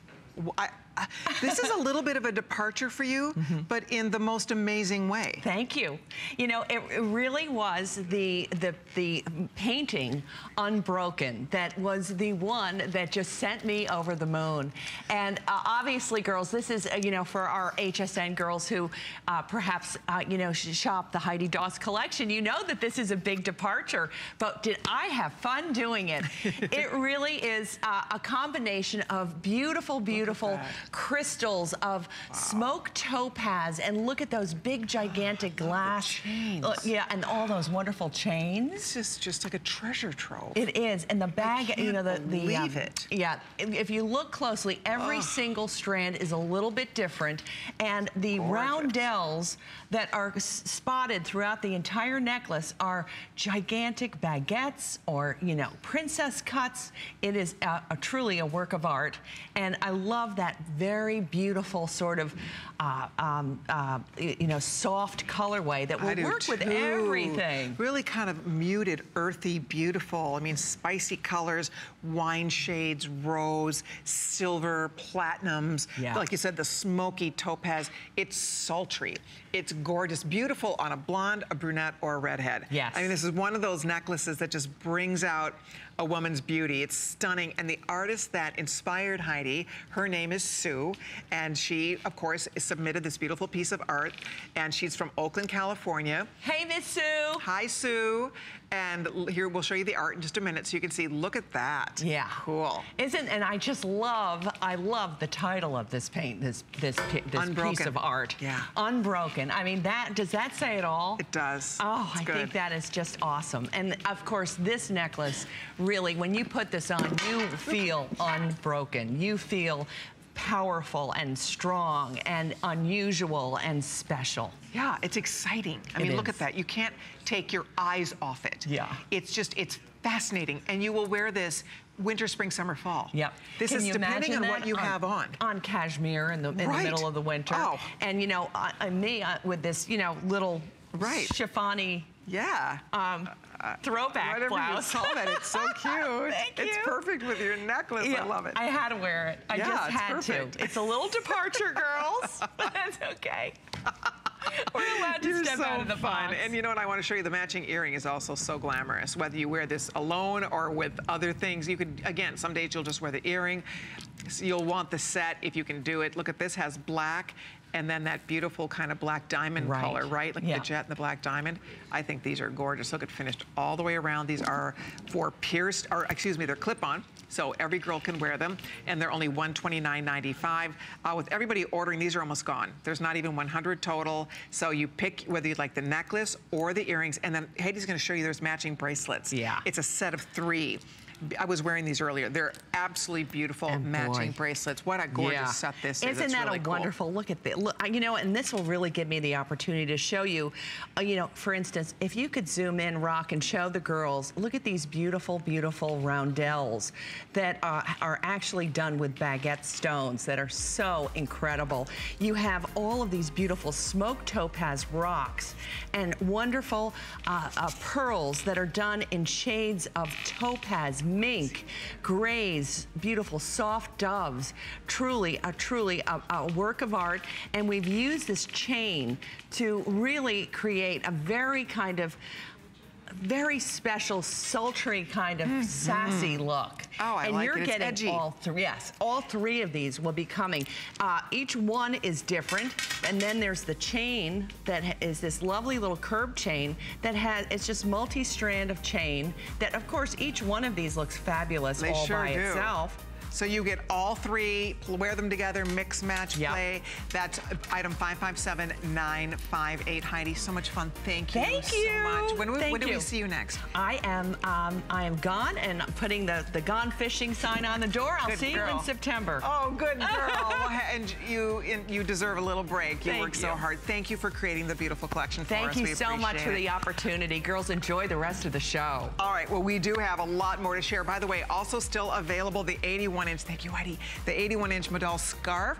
[SPEAKER 1] I, this is a little bit of a departure for you, mm -hmm. but in the most amazing way.
[SPEAKER 8] Thank you. You know, it, it, really was the, the, the painting, Unbroken, that was the one that just sent me over the moon. And uh, obviously, girls, this is, uh, you know, for our HSN girls who uh, perhaps, uh, you know, shop the Heidi Daus collection, you know that this is a big departure. But did I have fun doing it? it really is uh, a combination of beautiful, beautiful crystals of wow. smoke topaz. And look at those big, gigantic glass.
[SPEAKER 1] chains.
[SPEAKER 8] Uh, yeah, and all those wonderful chains.
[SPEAKER 1] This is just like a treasure trove.
[SPEAKER 8] It is. And the bag, you know, the...
[SPEAKER 1] the
[SPEAKER 8] um,
[SPEAKER 1] it.
[SPEAKER 8] Yeah. If you look closely, every oh. single strand is a little bit different. And the Gorgeous. roundels that are spotted throughout the entire necklace are gigantic baguettes or, you know, princess cuts. It is a, a truly a work of art. And I love that very beautiful sort of, uh, um, uh, you know, soft colorway that will work
[SPEAKER 1] too.
[SPEAKER 8] with everything.
[SPEAKER 1] Really kind of muted, earthy, beautiful. I mean, spicy colors, wine shades, rose, silver, platinums.
[SPEAKER 8] Yeah.
[SPEAKER 1] Like you said, the smoky topaz. It's sultry. It's gorgeous, beautiful on a blonde, a brunette, or a redhead.
[SPEAKER 8] Yes.
[SPEAKER 1] I mean, this is one of those necklaces that just brings out a woman's beauty. It's stunning. And the artist that inspired Heidi, her name is Sue. And she, of course, submitted this beautiful piece of art. And she's from Oakland, California.
[SPEAKER 8] Hey, Miss Sue.
[SPEAKER 1] Hi, Sue. And here, we'll show you the art in just a minute so you can see, look at that.
[SPEAKER 8] Yeah.
[SPEAKER 1] Cool.
[SPEAKER 8] Isn't, and I just love, I love the title of this paint, this, this, this piece of art.
[SPEAKER 1] Yeah.
[SPEAKER 8] Unbroken. I mean, that, does that say it all?
[SPEAKER 1] It does.
[SPEAKER 8] Oh,
[SPEAKER 1] it's
[SPEAKER 8] I
[SPEAKER 1] good.
[SPEAKER 8] think that is just awesome. And of course, this necklace, really, when you put this on, you feel unbroken. You feel powerful and strong and unusual and special.
[SPEAKER 1] Yeah, it's exciting. I
[SPEAKER 8] it
[SPEAKER 1] mean,
[SPEAKER 8] is.
[SPEAKER 1] look at that. You can't take your eyes off it.
[SPEAKER 8] Yeah.
[SPEAKER 1] It's just, it's fascinating. And you will wear this winter, spring, summer, fall.
[SPEAKER 8] Yep.
[SPEAKER 1] This
[SPEAKER 8] Can
[SPEAKER 1] is depending on what you
[SPEAKER 8] on,
[SPEAKER 1] have on.
[SPEAKER 8] On cashmere in the, in
[SPEAKER 1] right.
[SPEAKER 8] the middle of the winter.
[SPEAKER 1] Oh.
[SPEAKER 8] And, you know, uh, me uh, with this, you know, little
[SPEAKER 1] right.
[SPEAKER 8] chiffony
[SPEAKER 1] yeah.
[SPEAKER 8] Um, throwback
[SPEAKER 1] Whatever
[SPEAKER 8] blouse.
[SPEAKER 1] you call that, it's so cute.
[SPEAKER 8] Thank
[SPEAKER 1] it's
[SPEAKER 8] you.
[SPEAKER 1] perfect with your necklace.
[SPEAKER 8] Yeah,
[SPEAKER 1] I love it.
[SPEAKER 8] I had to wear it. I
[SPEAKER 1] yeah,
[SPEAKER 8] just had
[SPEAKER 1] perfect.
[SPEAKER 8] to. It's a little departure, girls. That's okay. We're allowed to
[SPEAKER 1] You're
[SPEAKER 8] step
[SPEAKER 1] so
[SPEAKER 8] out of the
[SPEAKER 1] fun.
[SPEAKER 8] box.
[SPEAKER 1] And you know what? I want to show you the matching earring is also so glamorous. Whether you wear this alone or with other things, you could, again, some days you'll just wear the earring. So you'll want the set if you can do it. Look at this, has black and then that beautiful kind of black diamond
[SPEAKER 8] right.
[SPEAKER 1] color, right? Like
[SPEAKER 8] yeah.
[SPEAKER 1] the jet and the black diamond. I think these are gorgeous. Look at finished all the way around. These are for pierced, or excuse me, they're clip-on. So every girl can wear them, and they're only $129.95. Uh, with everybody ordering, these are almost gone. There's not even 100 total. So you pick whether you'd like the necklace or the earrings, and then Heidi's gonna show you there's matching bracelets.
[SPEAKER 8] Yeah.
[SPEAKER 1] It's a set of three. I was wearing these earlier. They're absolutely beautiful
[SPEAKER 8] And
[SPEAKER 1] matching
[SPEAKER 8] boy.
[SPEAKER 1] bracelets. What a gorgeous
[SPEAKER 8] yeah.
[SPEAKER 1] set this is.
[SPEAKER 8] Isn't that
[SPEAKER 1] really
[SPEAKER 8] a
[SPEAKER 1] cool.
[SPEAKER 8] wonderful look at this? Look, you know, and this will really give me the opportunity to show you, uh, you know, for instance, if you could zoom in, Rock, and show the girls, look at these beautiful, beautiful roundels that uh, are actually done with baguette stones that are so incredible. You have all of these beautiful smoked topaz rocks and wonderful uh, uh, pearls that are done in shades of topaz, mink, grays, beautiful soft doves. Truly, a truly a, a work of art. And we've used this chain to really create a very kind of very special, sultry kind of mm -hmm. sassy look.
[SPEAKER 1] Oh, I
[SPEAKER 8] and
[SPEAKER 1] like
[SPEAKER 8] you're
[SPEAKER 1] it.
[SPEAKER 8] getting
[SPEAKER 1] edgy.
[SPEAKER 8] all three. Yes, all three of these will be coming. Uh, each one is different, and then there's the chain that is this lovely little curb chain that has it's just multi-strand of chain. That of course each one of these looks fabulous
[SPEAKER 1] they
[SPEAKER 8] all
[SPEAKER 1] sure
[SPEAKER 8] by
[SPEAKER 1] do.
[SPEAKER 8] itself.
[SPEAKER 1] So you get all three, wear them together, mix, match, yep. play. That's item 557958. Heidi, so much fun. Thank you
[SPEAKER 8] Thank
[SPEAKER 1] so
[SPEAKER 8] you.
[SPEAKER 1] much. When,
[SPEAKER 8] Thank
[SPEAKER 1] when
[SPEAKER 8] you.
[SPEAKER 1] do we see you next?
[SPEAKER 8] I am um, I am gone and putting the, the gone fishing sign on the door. I'll
[SPEAKER 1] good
[SPEAKER 8] see
[SPEAKER 1] girl.
[SPEAKER 8] you in September.
[SPEAKER 1] Oh, good girl. and you you deserve a little break. You
[SPEAKER 8] Thank
[SPEAKER 1] work
[SPEAKER 8] you.
[SPEAKER 1] so hard. Thank you for creating the beautiful collection for
[SPEAKER 8] Thank
[SPEAKER 1] us.
[SPEAKER 8] you
[SPEAKER 1] we
[SPEAKER 8] so much for
[SPEAKER 1] it.
[SPEAKER 8] the opportunity. Girls, enjoy the rest of the show.
[SPEAKER 1] All right, well, we do have a lot more to share. By the way, also still available the 81 inch, thank you, the 81 inch modal scarf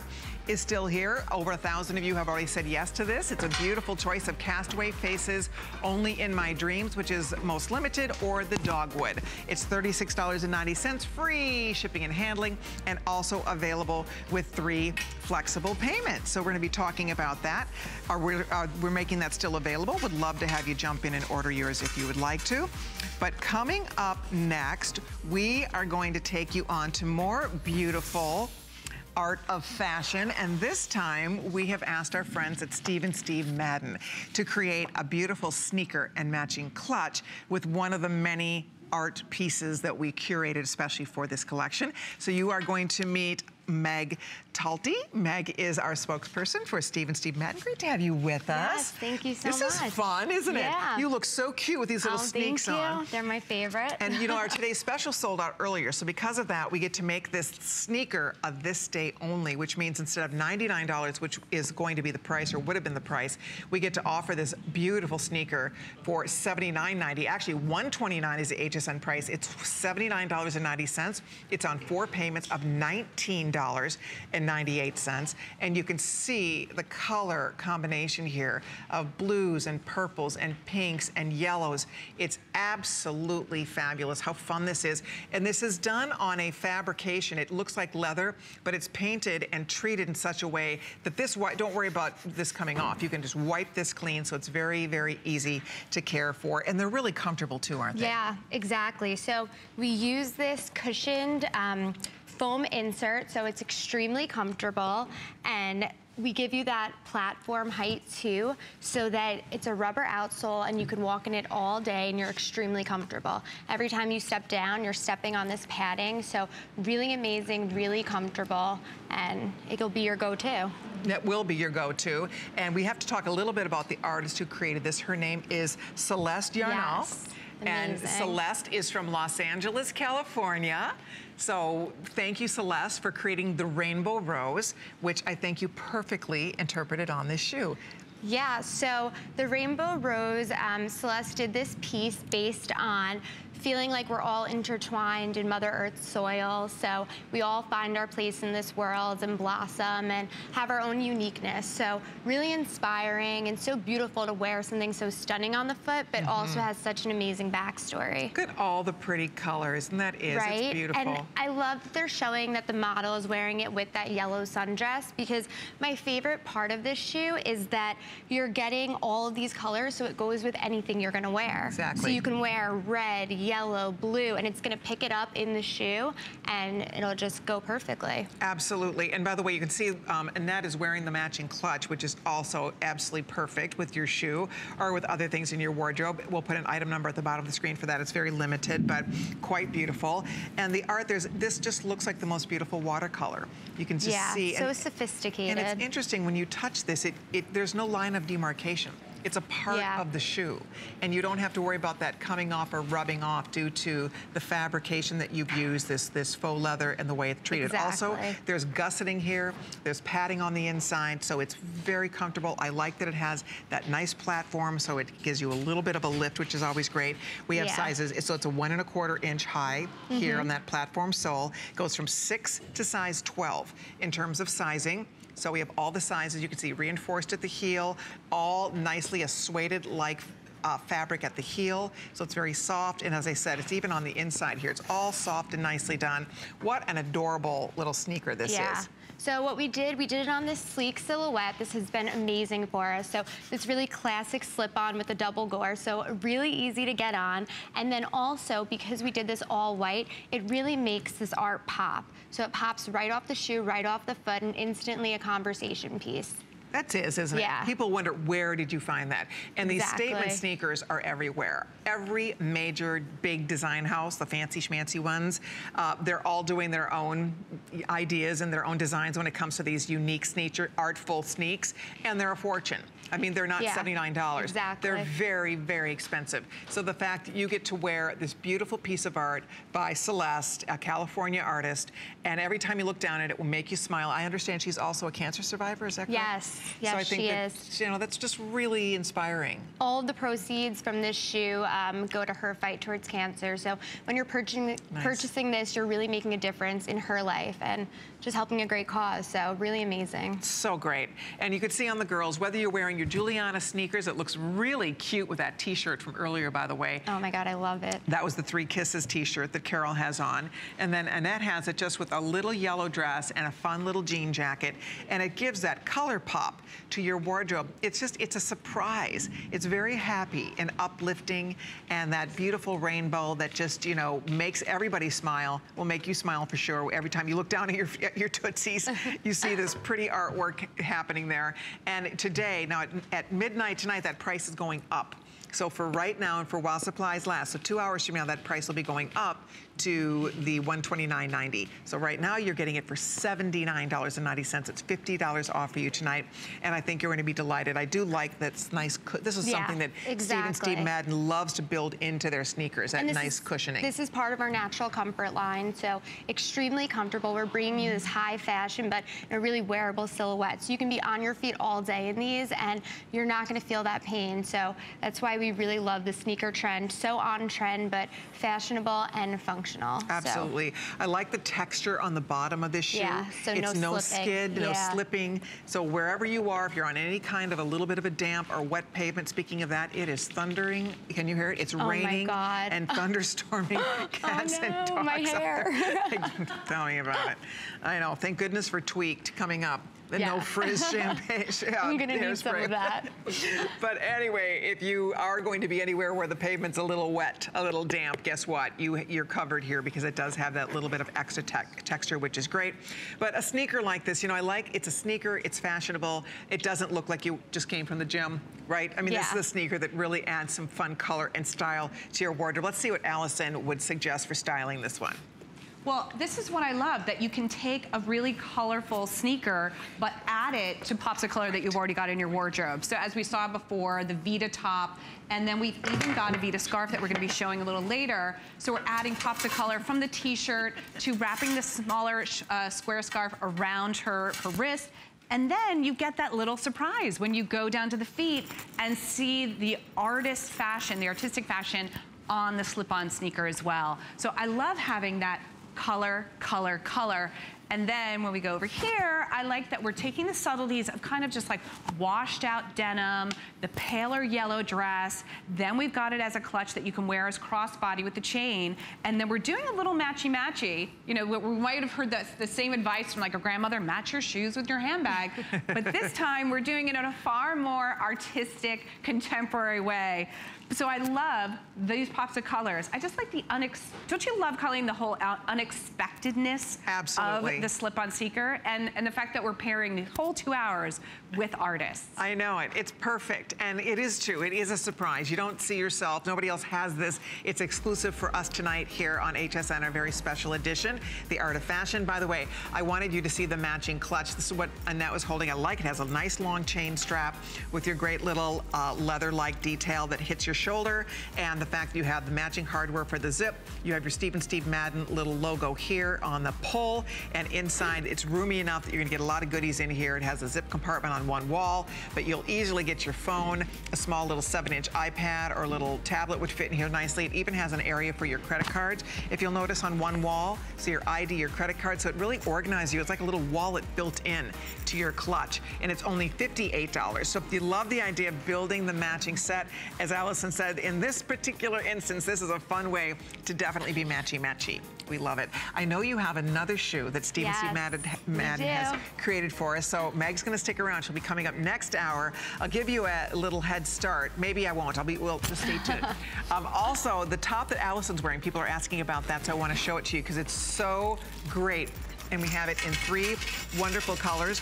[SPEAKER 1] is still here. Over a thousand of you have already said yes to this. It's a beautiful choice of castaway faces only in my dreams, which is most limited, or the dogwood. It's $36.90, free shipping and handling, and also available with three flexible payments. So we're gonna be talking about that. Are we, are, we're making that still available. Would love to have you jump in and order yours if you would like to. But coming up next, we are going to take you on to more beautiful art of fashion. And this time we have asked our friends at Steve and Steve Madden to create a beautiful sneaker and matching clutch with one of the many art pieces that we curated especially for this collection. So you are going to meet Meg Talty. Meg is our spokesperson for Steve and Steve Madden. Great to have you with us.
[SPEAKER 9] Yes, thank you so
[SPEAKER 1] this
[SPEAKER 9] much.
[SPEAKER 1] This is fun, isn't
[SPEAKER 9] yeah.
[SPEAKER 1] it? You look so cute with these little
[SPEAKER 9] oh,
[SPEAKER 1] sneaks
[SPEAKER 9] thank you.
[SPEAKER 1] on.
[SPEAKER 9] They're my favorite.
[SPEAKER 1] And you know, our today's special sold out earlier. So because of that, we get to make this sneaker a this day only, which means instead of $99, which is going to be the price or would have been the price, we get to offer this beautiful sneaker for $79.90. Actually, 129 is the HSN price. It's $79.90. It's on four payments of $19.98. And you can see the color combination here of blues and purples and pinks and yellows. It's absolutely fabulous how fun this is. And this is done on a fabrication. It looks like leather, but it's painted and treated in such a way that this, don't worry about this coming off. You can just wipe this clean, so it's very, very easy to care for. And they're really comfortable too, aren't they?
[SPEAKER 9] Yeah, exactly. So we use this cushioned um, foam insert, so it's extremely comfortable. And we give you that platform height too, so that it's a rubber outsole and you can walk in it all day and you're extremely comfortable. Every time you step down, you're stepping on this padding, so really amazing, really comfortable, and it'll be your go-to.
[SPEAKER 1] That will be your go-to. And we have to talk a little bit about the artist who created this. Her name is Celeste Yarnoff.
[SPEAKER 9] Yes.
[SPEAKER 1] And Celeste is from Los Angeles, California. So thank you, Celeste, for creating the Rainbow Rose, which I think you perfectly interpreted on this shoe.
[SPEAKER 9] Yeah, so the Rainbow Rose, um, Celeste did this piece based on feeling like we're all intertwined in Mother Earth's soil. So we all find our place in this world and blossom and have our own uniqueness. So really inspiring and so beautiful to wear something so stunning on the foot, but mm -hmm. also has such an amazing backstory.
[SPEAKER 1] Look at all the pretty colors, and that is,
[SPEAKER 9] right?
[SPEAKER 1] it's beautiful.
[SPEAKER 9] And I love that they're showing that the model is wearing it with that yellow sundress because my favorite part of this shoe is that you're getting all of these colors so it goes with anything you're gonna wear.
[SPEAKER 1] Exactly.
[SPEAKER 9] So you can wear red, yellow, blue, and it's gonna pick it up in the shoe and it'll just go perfectly.
[SPEAKER 1] Absolutely. And by the way, you can see um, Annette is wearing the matching clutch, which is also absolutely perfect with your shoe or with other things in your wardrobe. We'll put an item number at the bottom of the screen for that. It's very limited, but quite beautiful. And the art, there's this just looks like the most beautiful watercolor. You can just
[SPEAKER 9] yeah,
[SPEAKER 1] see.
[SPEAKER 9] so
[SPEAKER 1] and,
[SPEAKER 9] sophisticated.
[SPEAKER 1] And it's interesting when you touch this, it, it there's no line of demarcation. It's a part
[SPEAKER 9] yeah.
[SPEAKER 1] of the shoe. And you don't have to worry about that coming off or rubbing off due to the fabrication that you've used, this, this faux leather and the way it's treated.
[SPEAKER 9] Exactly.
[SPEAKER 1] Also, there's gusseting here. There's padding on the inside, so it's very comfortable. I like that it has that nice platform, so it gives you a little bit of a lift, which is always great. We have
[SPEAKER 9] yeah.
[SPEAKER 1] sizes, so it's a one and a quarter inch high mm -hmm. here on that platform sole. It goes from six to size 12 in terms of sizing. So we have all the sizes. You can see reinforced at the heel, all nicely suede like uh, fabric at the heel, so it's very soft. And as I said, it's even on the inside here. It's all soft and nicely done. What an adorable little sneaker this
[SPEAKER 9] yeah.
[SPEAKER 1] is.
[SPEAKER 9] So what we did, we did it on this sleek silhouette. This has been amazing for us. So this really classic slip-on with the double gore. So really easy to get on. And then also, because we did this all white, it really makes this art pop. So it pops right off the shoe, right off the foot, and instantly a conversation piece.
[SPEAKER 1] That's is, isn't
[SPEAKER 9] Yeah.
[SPEAKER 1] it? People wonder, where did you find that? And these statement sneakers are everywhere. Every major big design house, the fancy schmancy ones, uh, they're all doing their own ideas and their own designs when it comes to these unique sneaker, artful sneaks, and they're a fortune. I mean, they're not
[SPEAKER 9] Yeah,
[SPEAKER 1] $79.
[SPEAKER 9] exactly.
[SPEAKER 1] They're very, very expensive. So the fact that you get to wear this beautiful piece of art by Celeste, a California artist, and every time you look down at it, it will make you smile. I understand she's also a cancer survivor, is that correct?
[SPEAKER 9] Yes, yes,
[SPEAKER 1] so I think
[SPEAKER 9] she
[SPEAKER 1] that,
[SPEAKER 9] is.
[SPEAKER 1] You know, that's just really inspiring.
[SPEAKER 9] All the proceeds from this shoe um, go to her fight towards cancer. So when you're purchasing,
[SPEAKER 1] Nice.
[SPEAKER 9] purchasing this, you're really making a difference in her life and just helping a great cause. So really amazing.
[SPEAKER 1] So great. And you could see on the girls, whether you're wearing your Giuliana sneakers, it looks really cute with that t-shirt from earlier, by the way.
[SPEAKER 9] Oh my God, I love it.
[SPEAKER 1] That was the Three Kisses t-shirt that Carol has on. And then Annette has it just with a little yellow dress and a fun little jean jacket. And it gives that color pop to your wardrobe. It's just, it's a surprise. It's very happy and uplifting. And that beautiful rainbow that just, you know, makes everybody smile, will make you smile for sure. Every time you look down at your, your Tootsies, you see this pretty artwork happening there. And today, now at, at midnight tonight, that price is going up. So for right now and for while supplies last, so two hours from now, that price will be going up to the $129.90. So right now you're getting it for $79.90. It's $50 off for you tonight. And I think you're going to be delighted. I do like that nice, this is
[SPEAKER 9] Yeah,
[SPEAKER 1] something that Steve and. Steve Madden loves to build into their sneakers, that
[SPEAKER 9] And
[SPEAKER 1] nice
[SPEAKER 9] is-
[SPEAKER 1] cushioning.
[SPEAKER 9] This is part of our natural comfort line, so extremely comfortable. We're bringing you this high fashion, but a really wearable silhouette. So you can be on your feet all day in these, and you're not gonna feel that pain. So that's why we really love the sneaker trend. So on trend, but fashionable and functional. So-
[SPEAKER 1] Absolutely. I like the texture on the bottom of this shoe.
[SPEAKER 9] Yeah, so
[SPEAKER 1] it's
[SPEAKER 9] no
[SPEAKER 1] no skid, no slipping. So wherever you are, if you're on any kind of a little bit of a damp or wet pavement, speaking of that, it is thundering. Can you hear it? It's
[SPEAKER 9] Oh
[SPEAKER 1] raining
[SPEAKER 9] God.
[SPEAKER 1] and thunderstorming oh, cats and
[SPEAKER 9] no,
[SPEAKER 1] dogs
[SPEAKER 9] my hair.
[SPEAKER 1] there. Tell me about it. I know. Thank goodness for Tweak'd coming up. And no frizz champagne.
[SPEAKER 9] Yeah, I'm gonna need some of that.
[SPEAKER 1] but anyway, if you are going to be anywhere where the pavement's a little wet, a little damp, guess what? You, you're covered here because it does have that little bit of extra tec- texture, which is great. But a sneaker like this, you know, I like, it's a sneaker, it's fashionable. It doesn't look like you just came from the gym, right? I mean, this is a sneaker that really adds some fun color and style to your wardrobe. Let's see what Allison would suggest for styling this one.
[SPEAKER 3] Well, this is what I love, that you can take a really colorful sneaker, but add it to pops of color that you've already got in your wardrobe. So as we saw before, the Vita top, and then we've even got a Vita scarf that we're gonna be showing a little later. So we're adding pops of color from the t-shirt to wrapping the smaller uh, square scarf around her, her wrist. And then you get that little surprise when you go down to the feet and see the artist fashion, the artistic fashion on the slip-on sneaker as well. So I love having that color, color, color. And then when we go over here, I like that we're taking the subtleties of kind of just like washed out denim, the paler yellow dress. Then we've got it as a clutch that you can wear as crossbody with the chain. And then we're doing a little matchy-matchy. You know, we we might have heard the, the same advice from like a grandmother, match your shoes with your handbag. but this time we're doing it in a far more artistic, contemporary way. So I love these pops of colors. I just like the unex, don't you love calling the whole out unexpectedness
[SPEAKER 1] Absolutely.
[SPEAKER 3] of the slip-on seeker and, and the fact that we're pairing the whole two hours with artists.
[SPEAKER 1] I know it. It's perfect. And it is true. It is a surprise. You don't see yourself. Nobody else has this. It's exclusive for us tonight here on HSN, our very special edition, The Art of Fashion. By the way, I wanted you to see the matching clutch. This is what Annette was holding. I like it. It has a nice long chain strap with your great little uh, leather-like detail that hits your shoulder. And the fact that you have the matching hardware for the zip. You have your Steve and Steve Madden little logo here on the pole. And inside, it's roomy enough that you're gonna get a lot of goodies in here. It has a zip compartment on one wall, but you'll easily get your phone, a small little seven inch iPad or a little tablet would fit in here nicely. It even has an area for your credit cards. If you'll notice on one wall, so your ID, your credit card, so it really organizes you. It's like a little wallet built in to your clutch, and it's only $58. So if you love the idea of building the matching set, as Allison said, in this particular instance, this is a fun way to definitely be matchy-matchy. We love it. I know you have another shoe that Stephen C. Madden, Madden has created for us. So Meg's gonna stick around. She'll be coming up next hour. I'll give you a little head start. Maybe I won't. I'll be, well, just stay tuned. um, also, the top that Allison's wearing, people are asking about that, so I wanna show it to you because it's so great. And we have it in three wonderful colors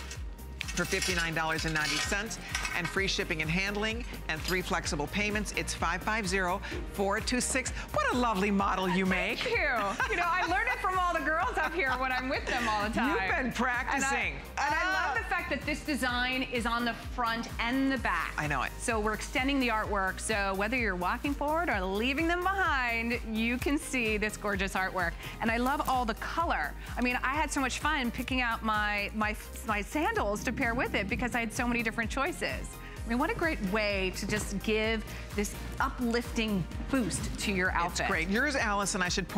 [SPEAKER 1] for $59.90 and free shipping and handling and three flexible payments. It's 550-426. What a lovely model you make.
[SPEAKER 3] Thank you. You know, I learn it from all the girls up here when I'm with them all the time.
[SPEAKER 1] You've been practicing.
[SPEAKER 3] And I, and I love the fact that this design is on the front and the back.
[SPEAKER 1] I know it.
[SPEAKER 3] So we're extending the artwork. So whether you're walking forward or leaving them behind, you can see this gorgeous artwork. And I love all the color. I mean, I had so much fun picking out my, my, my sandals to pair with it because I had so many different choices. I mean, what a great way to just give this uplifting boost to your outfit.
[SPEAKER 1] It's great. Yours, Allison, I should point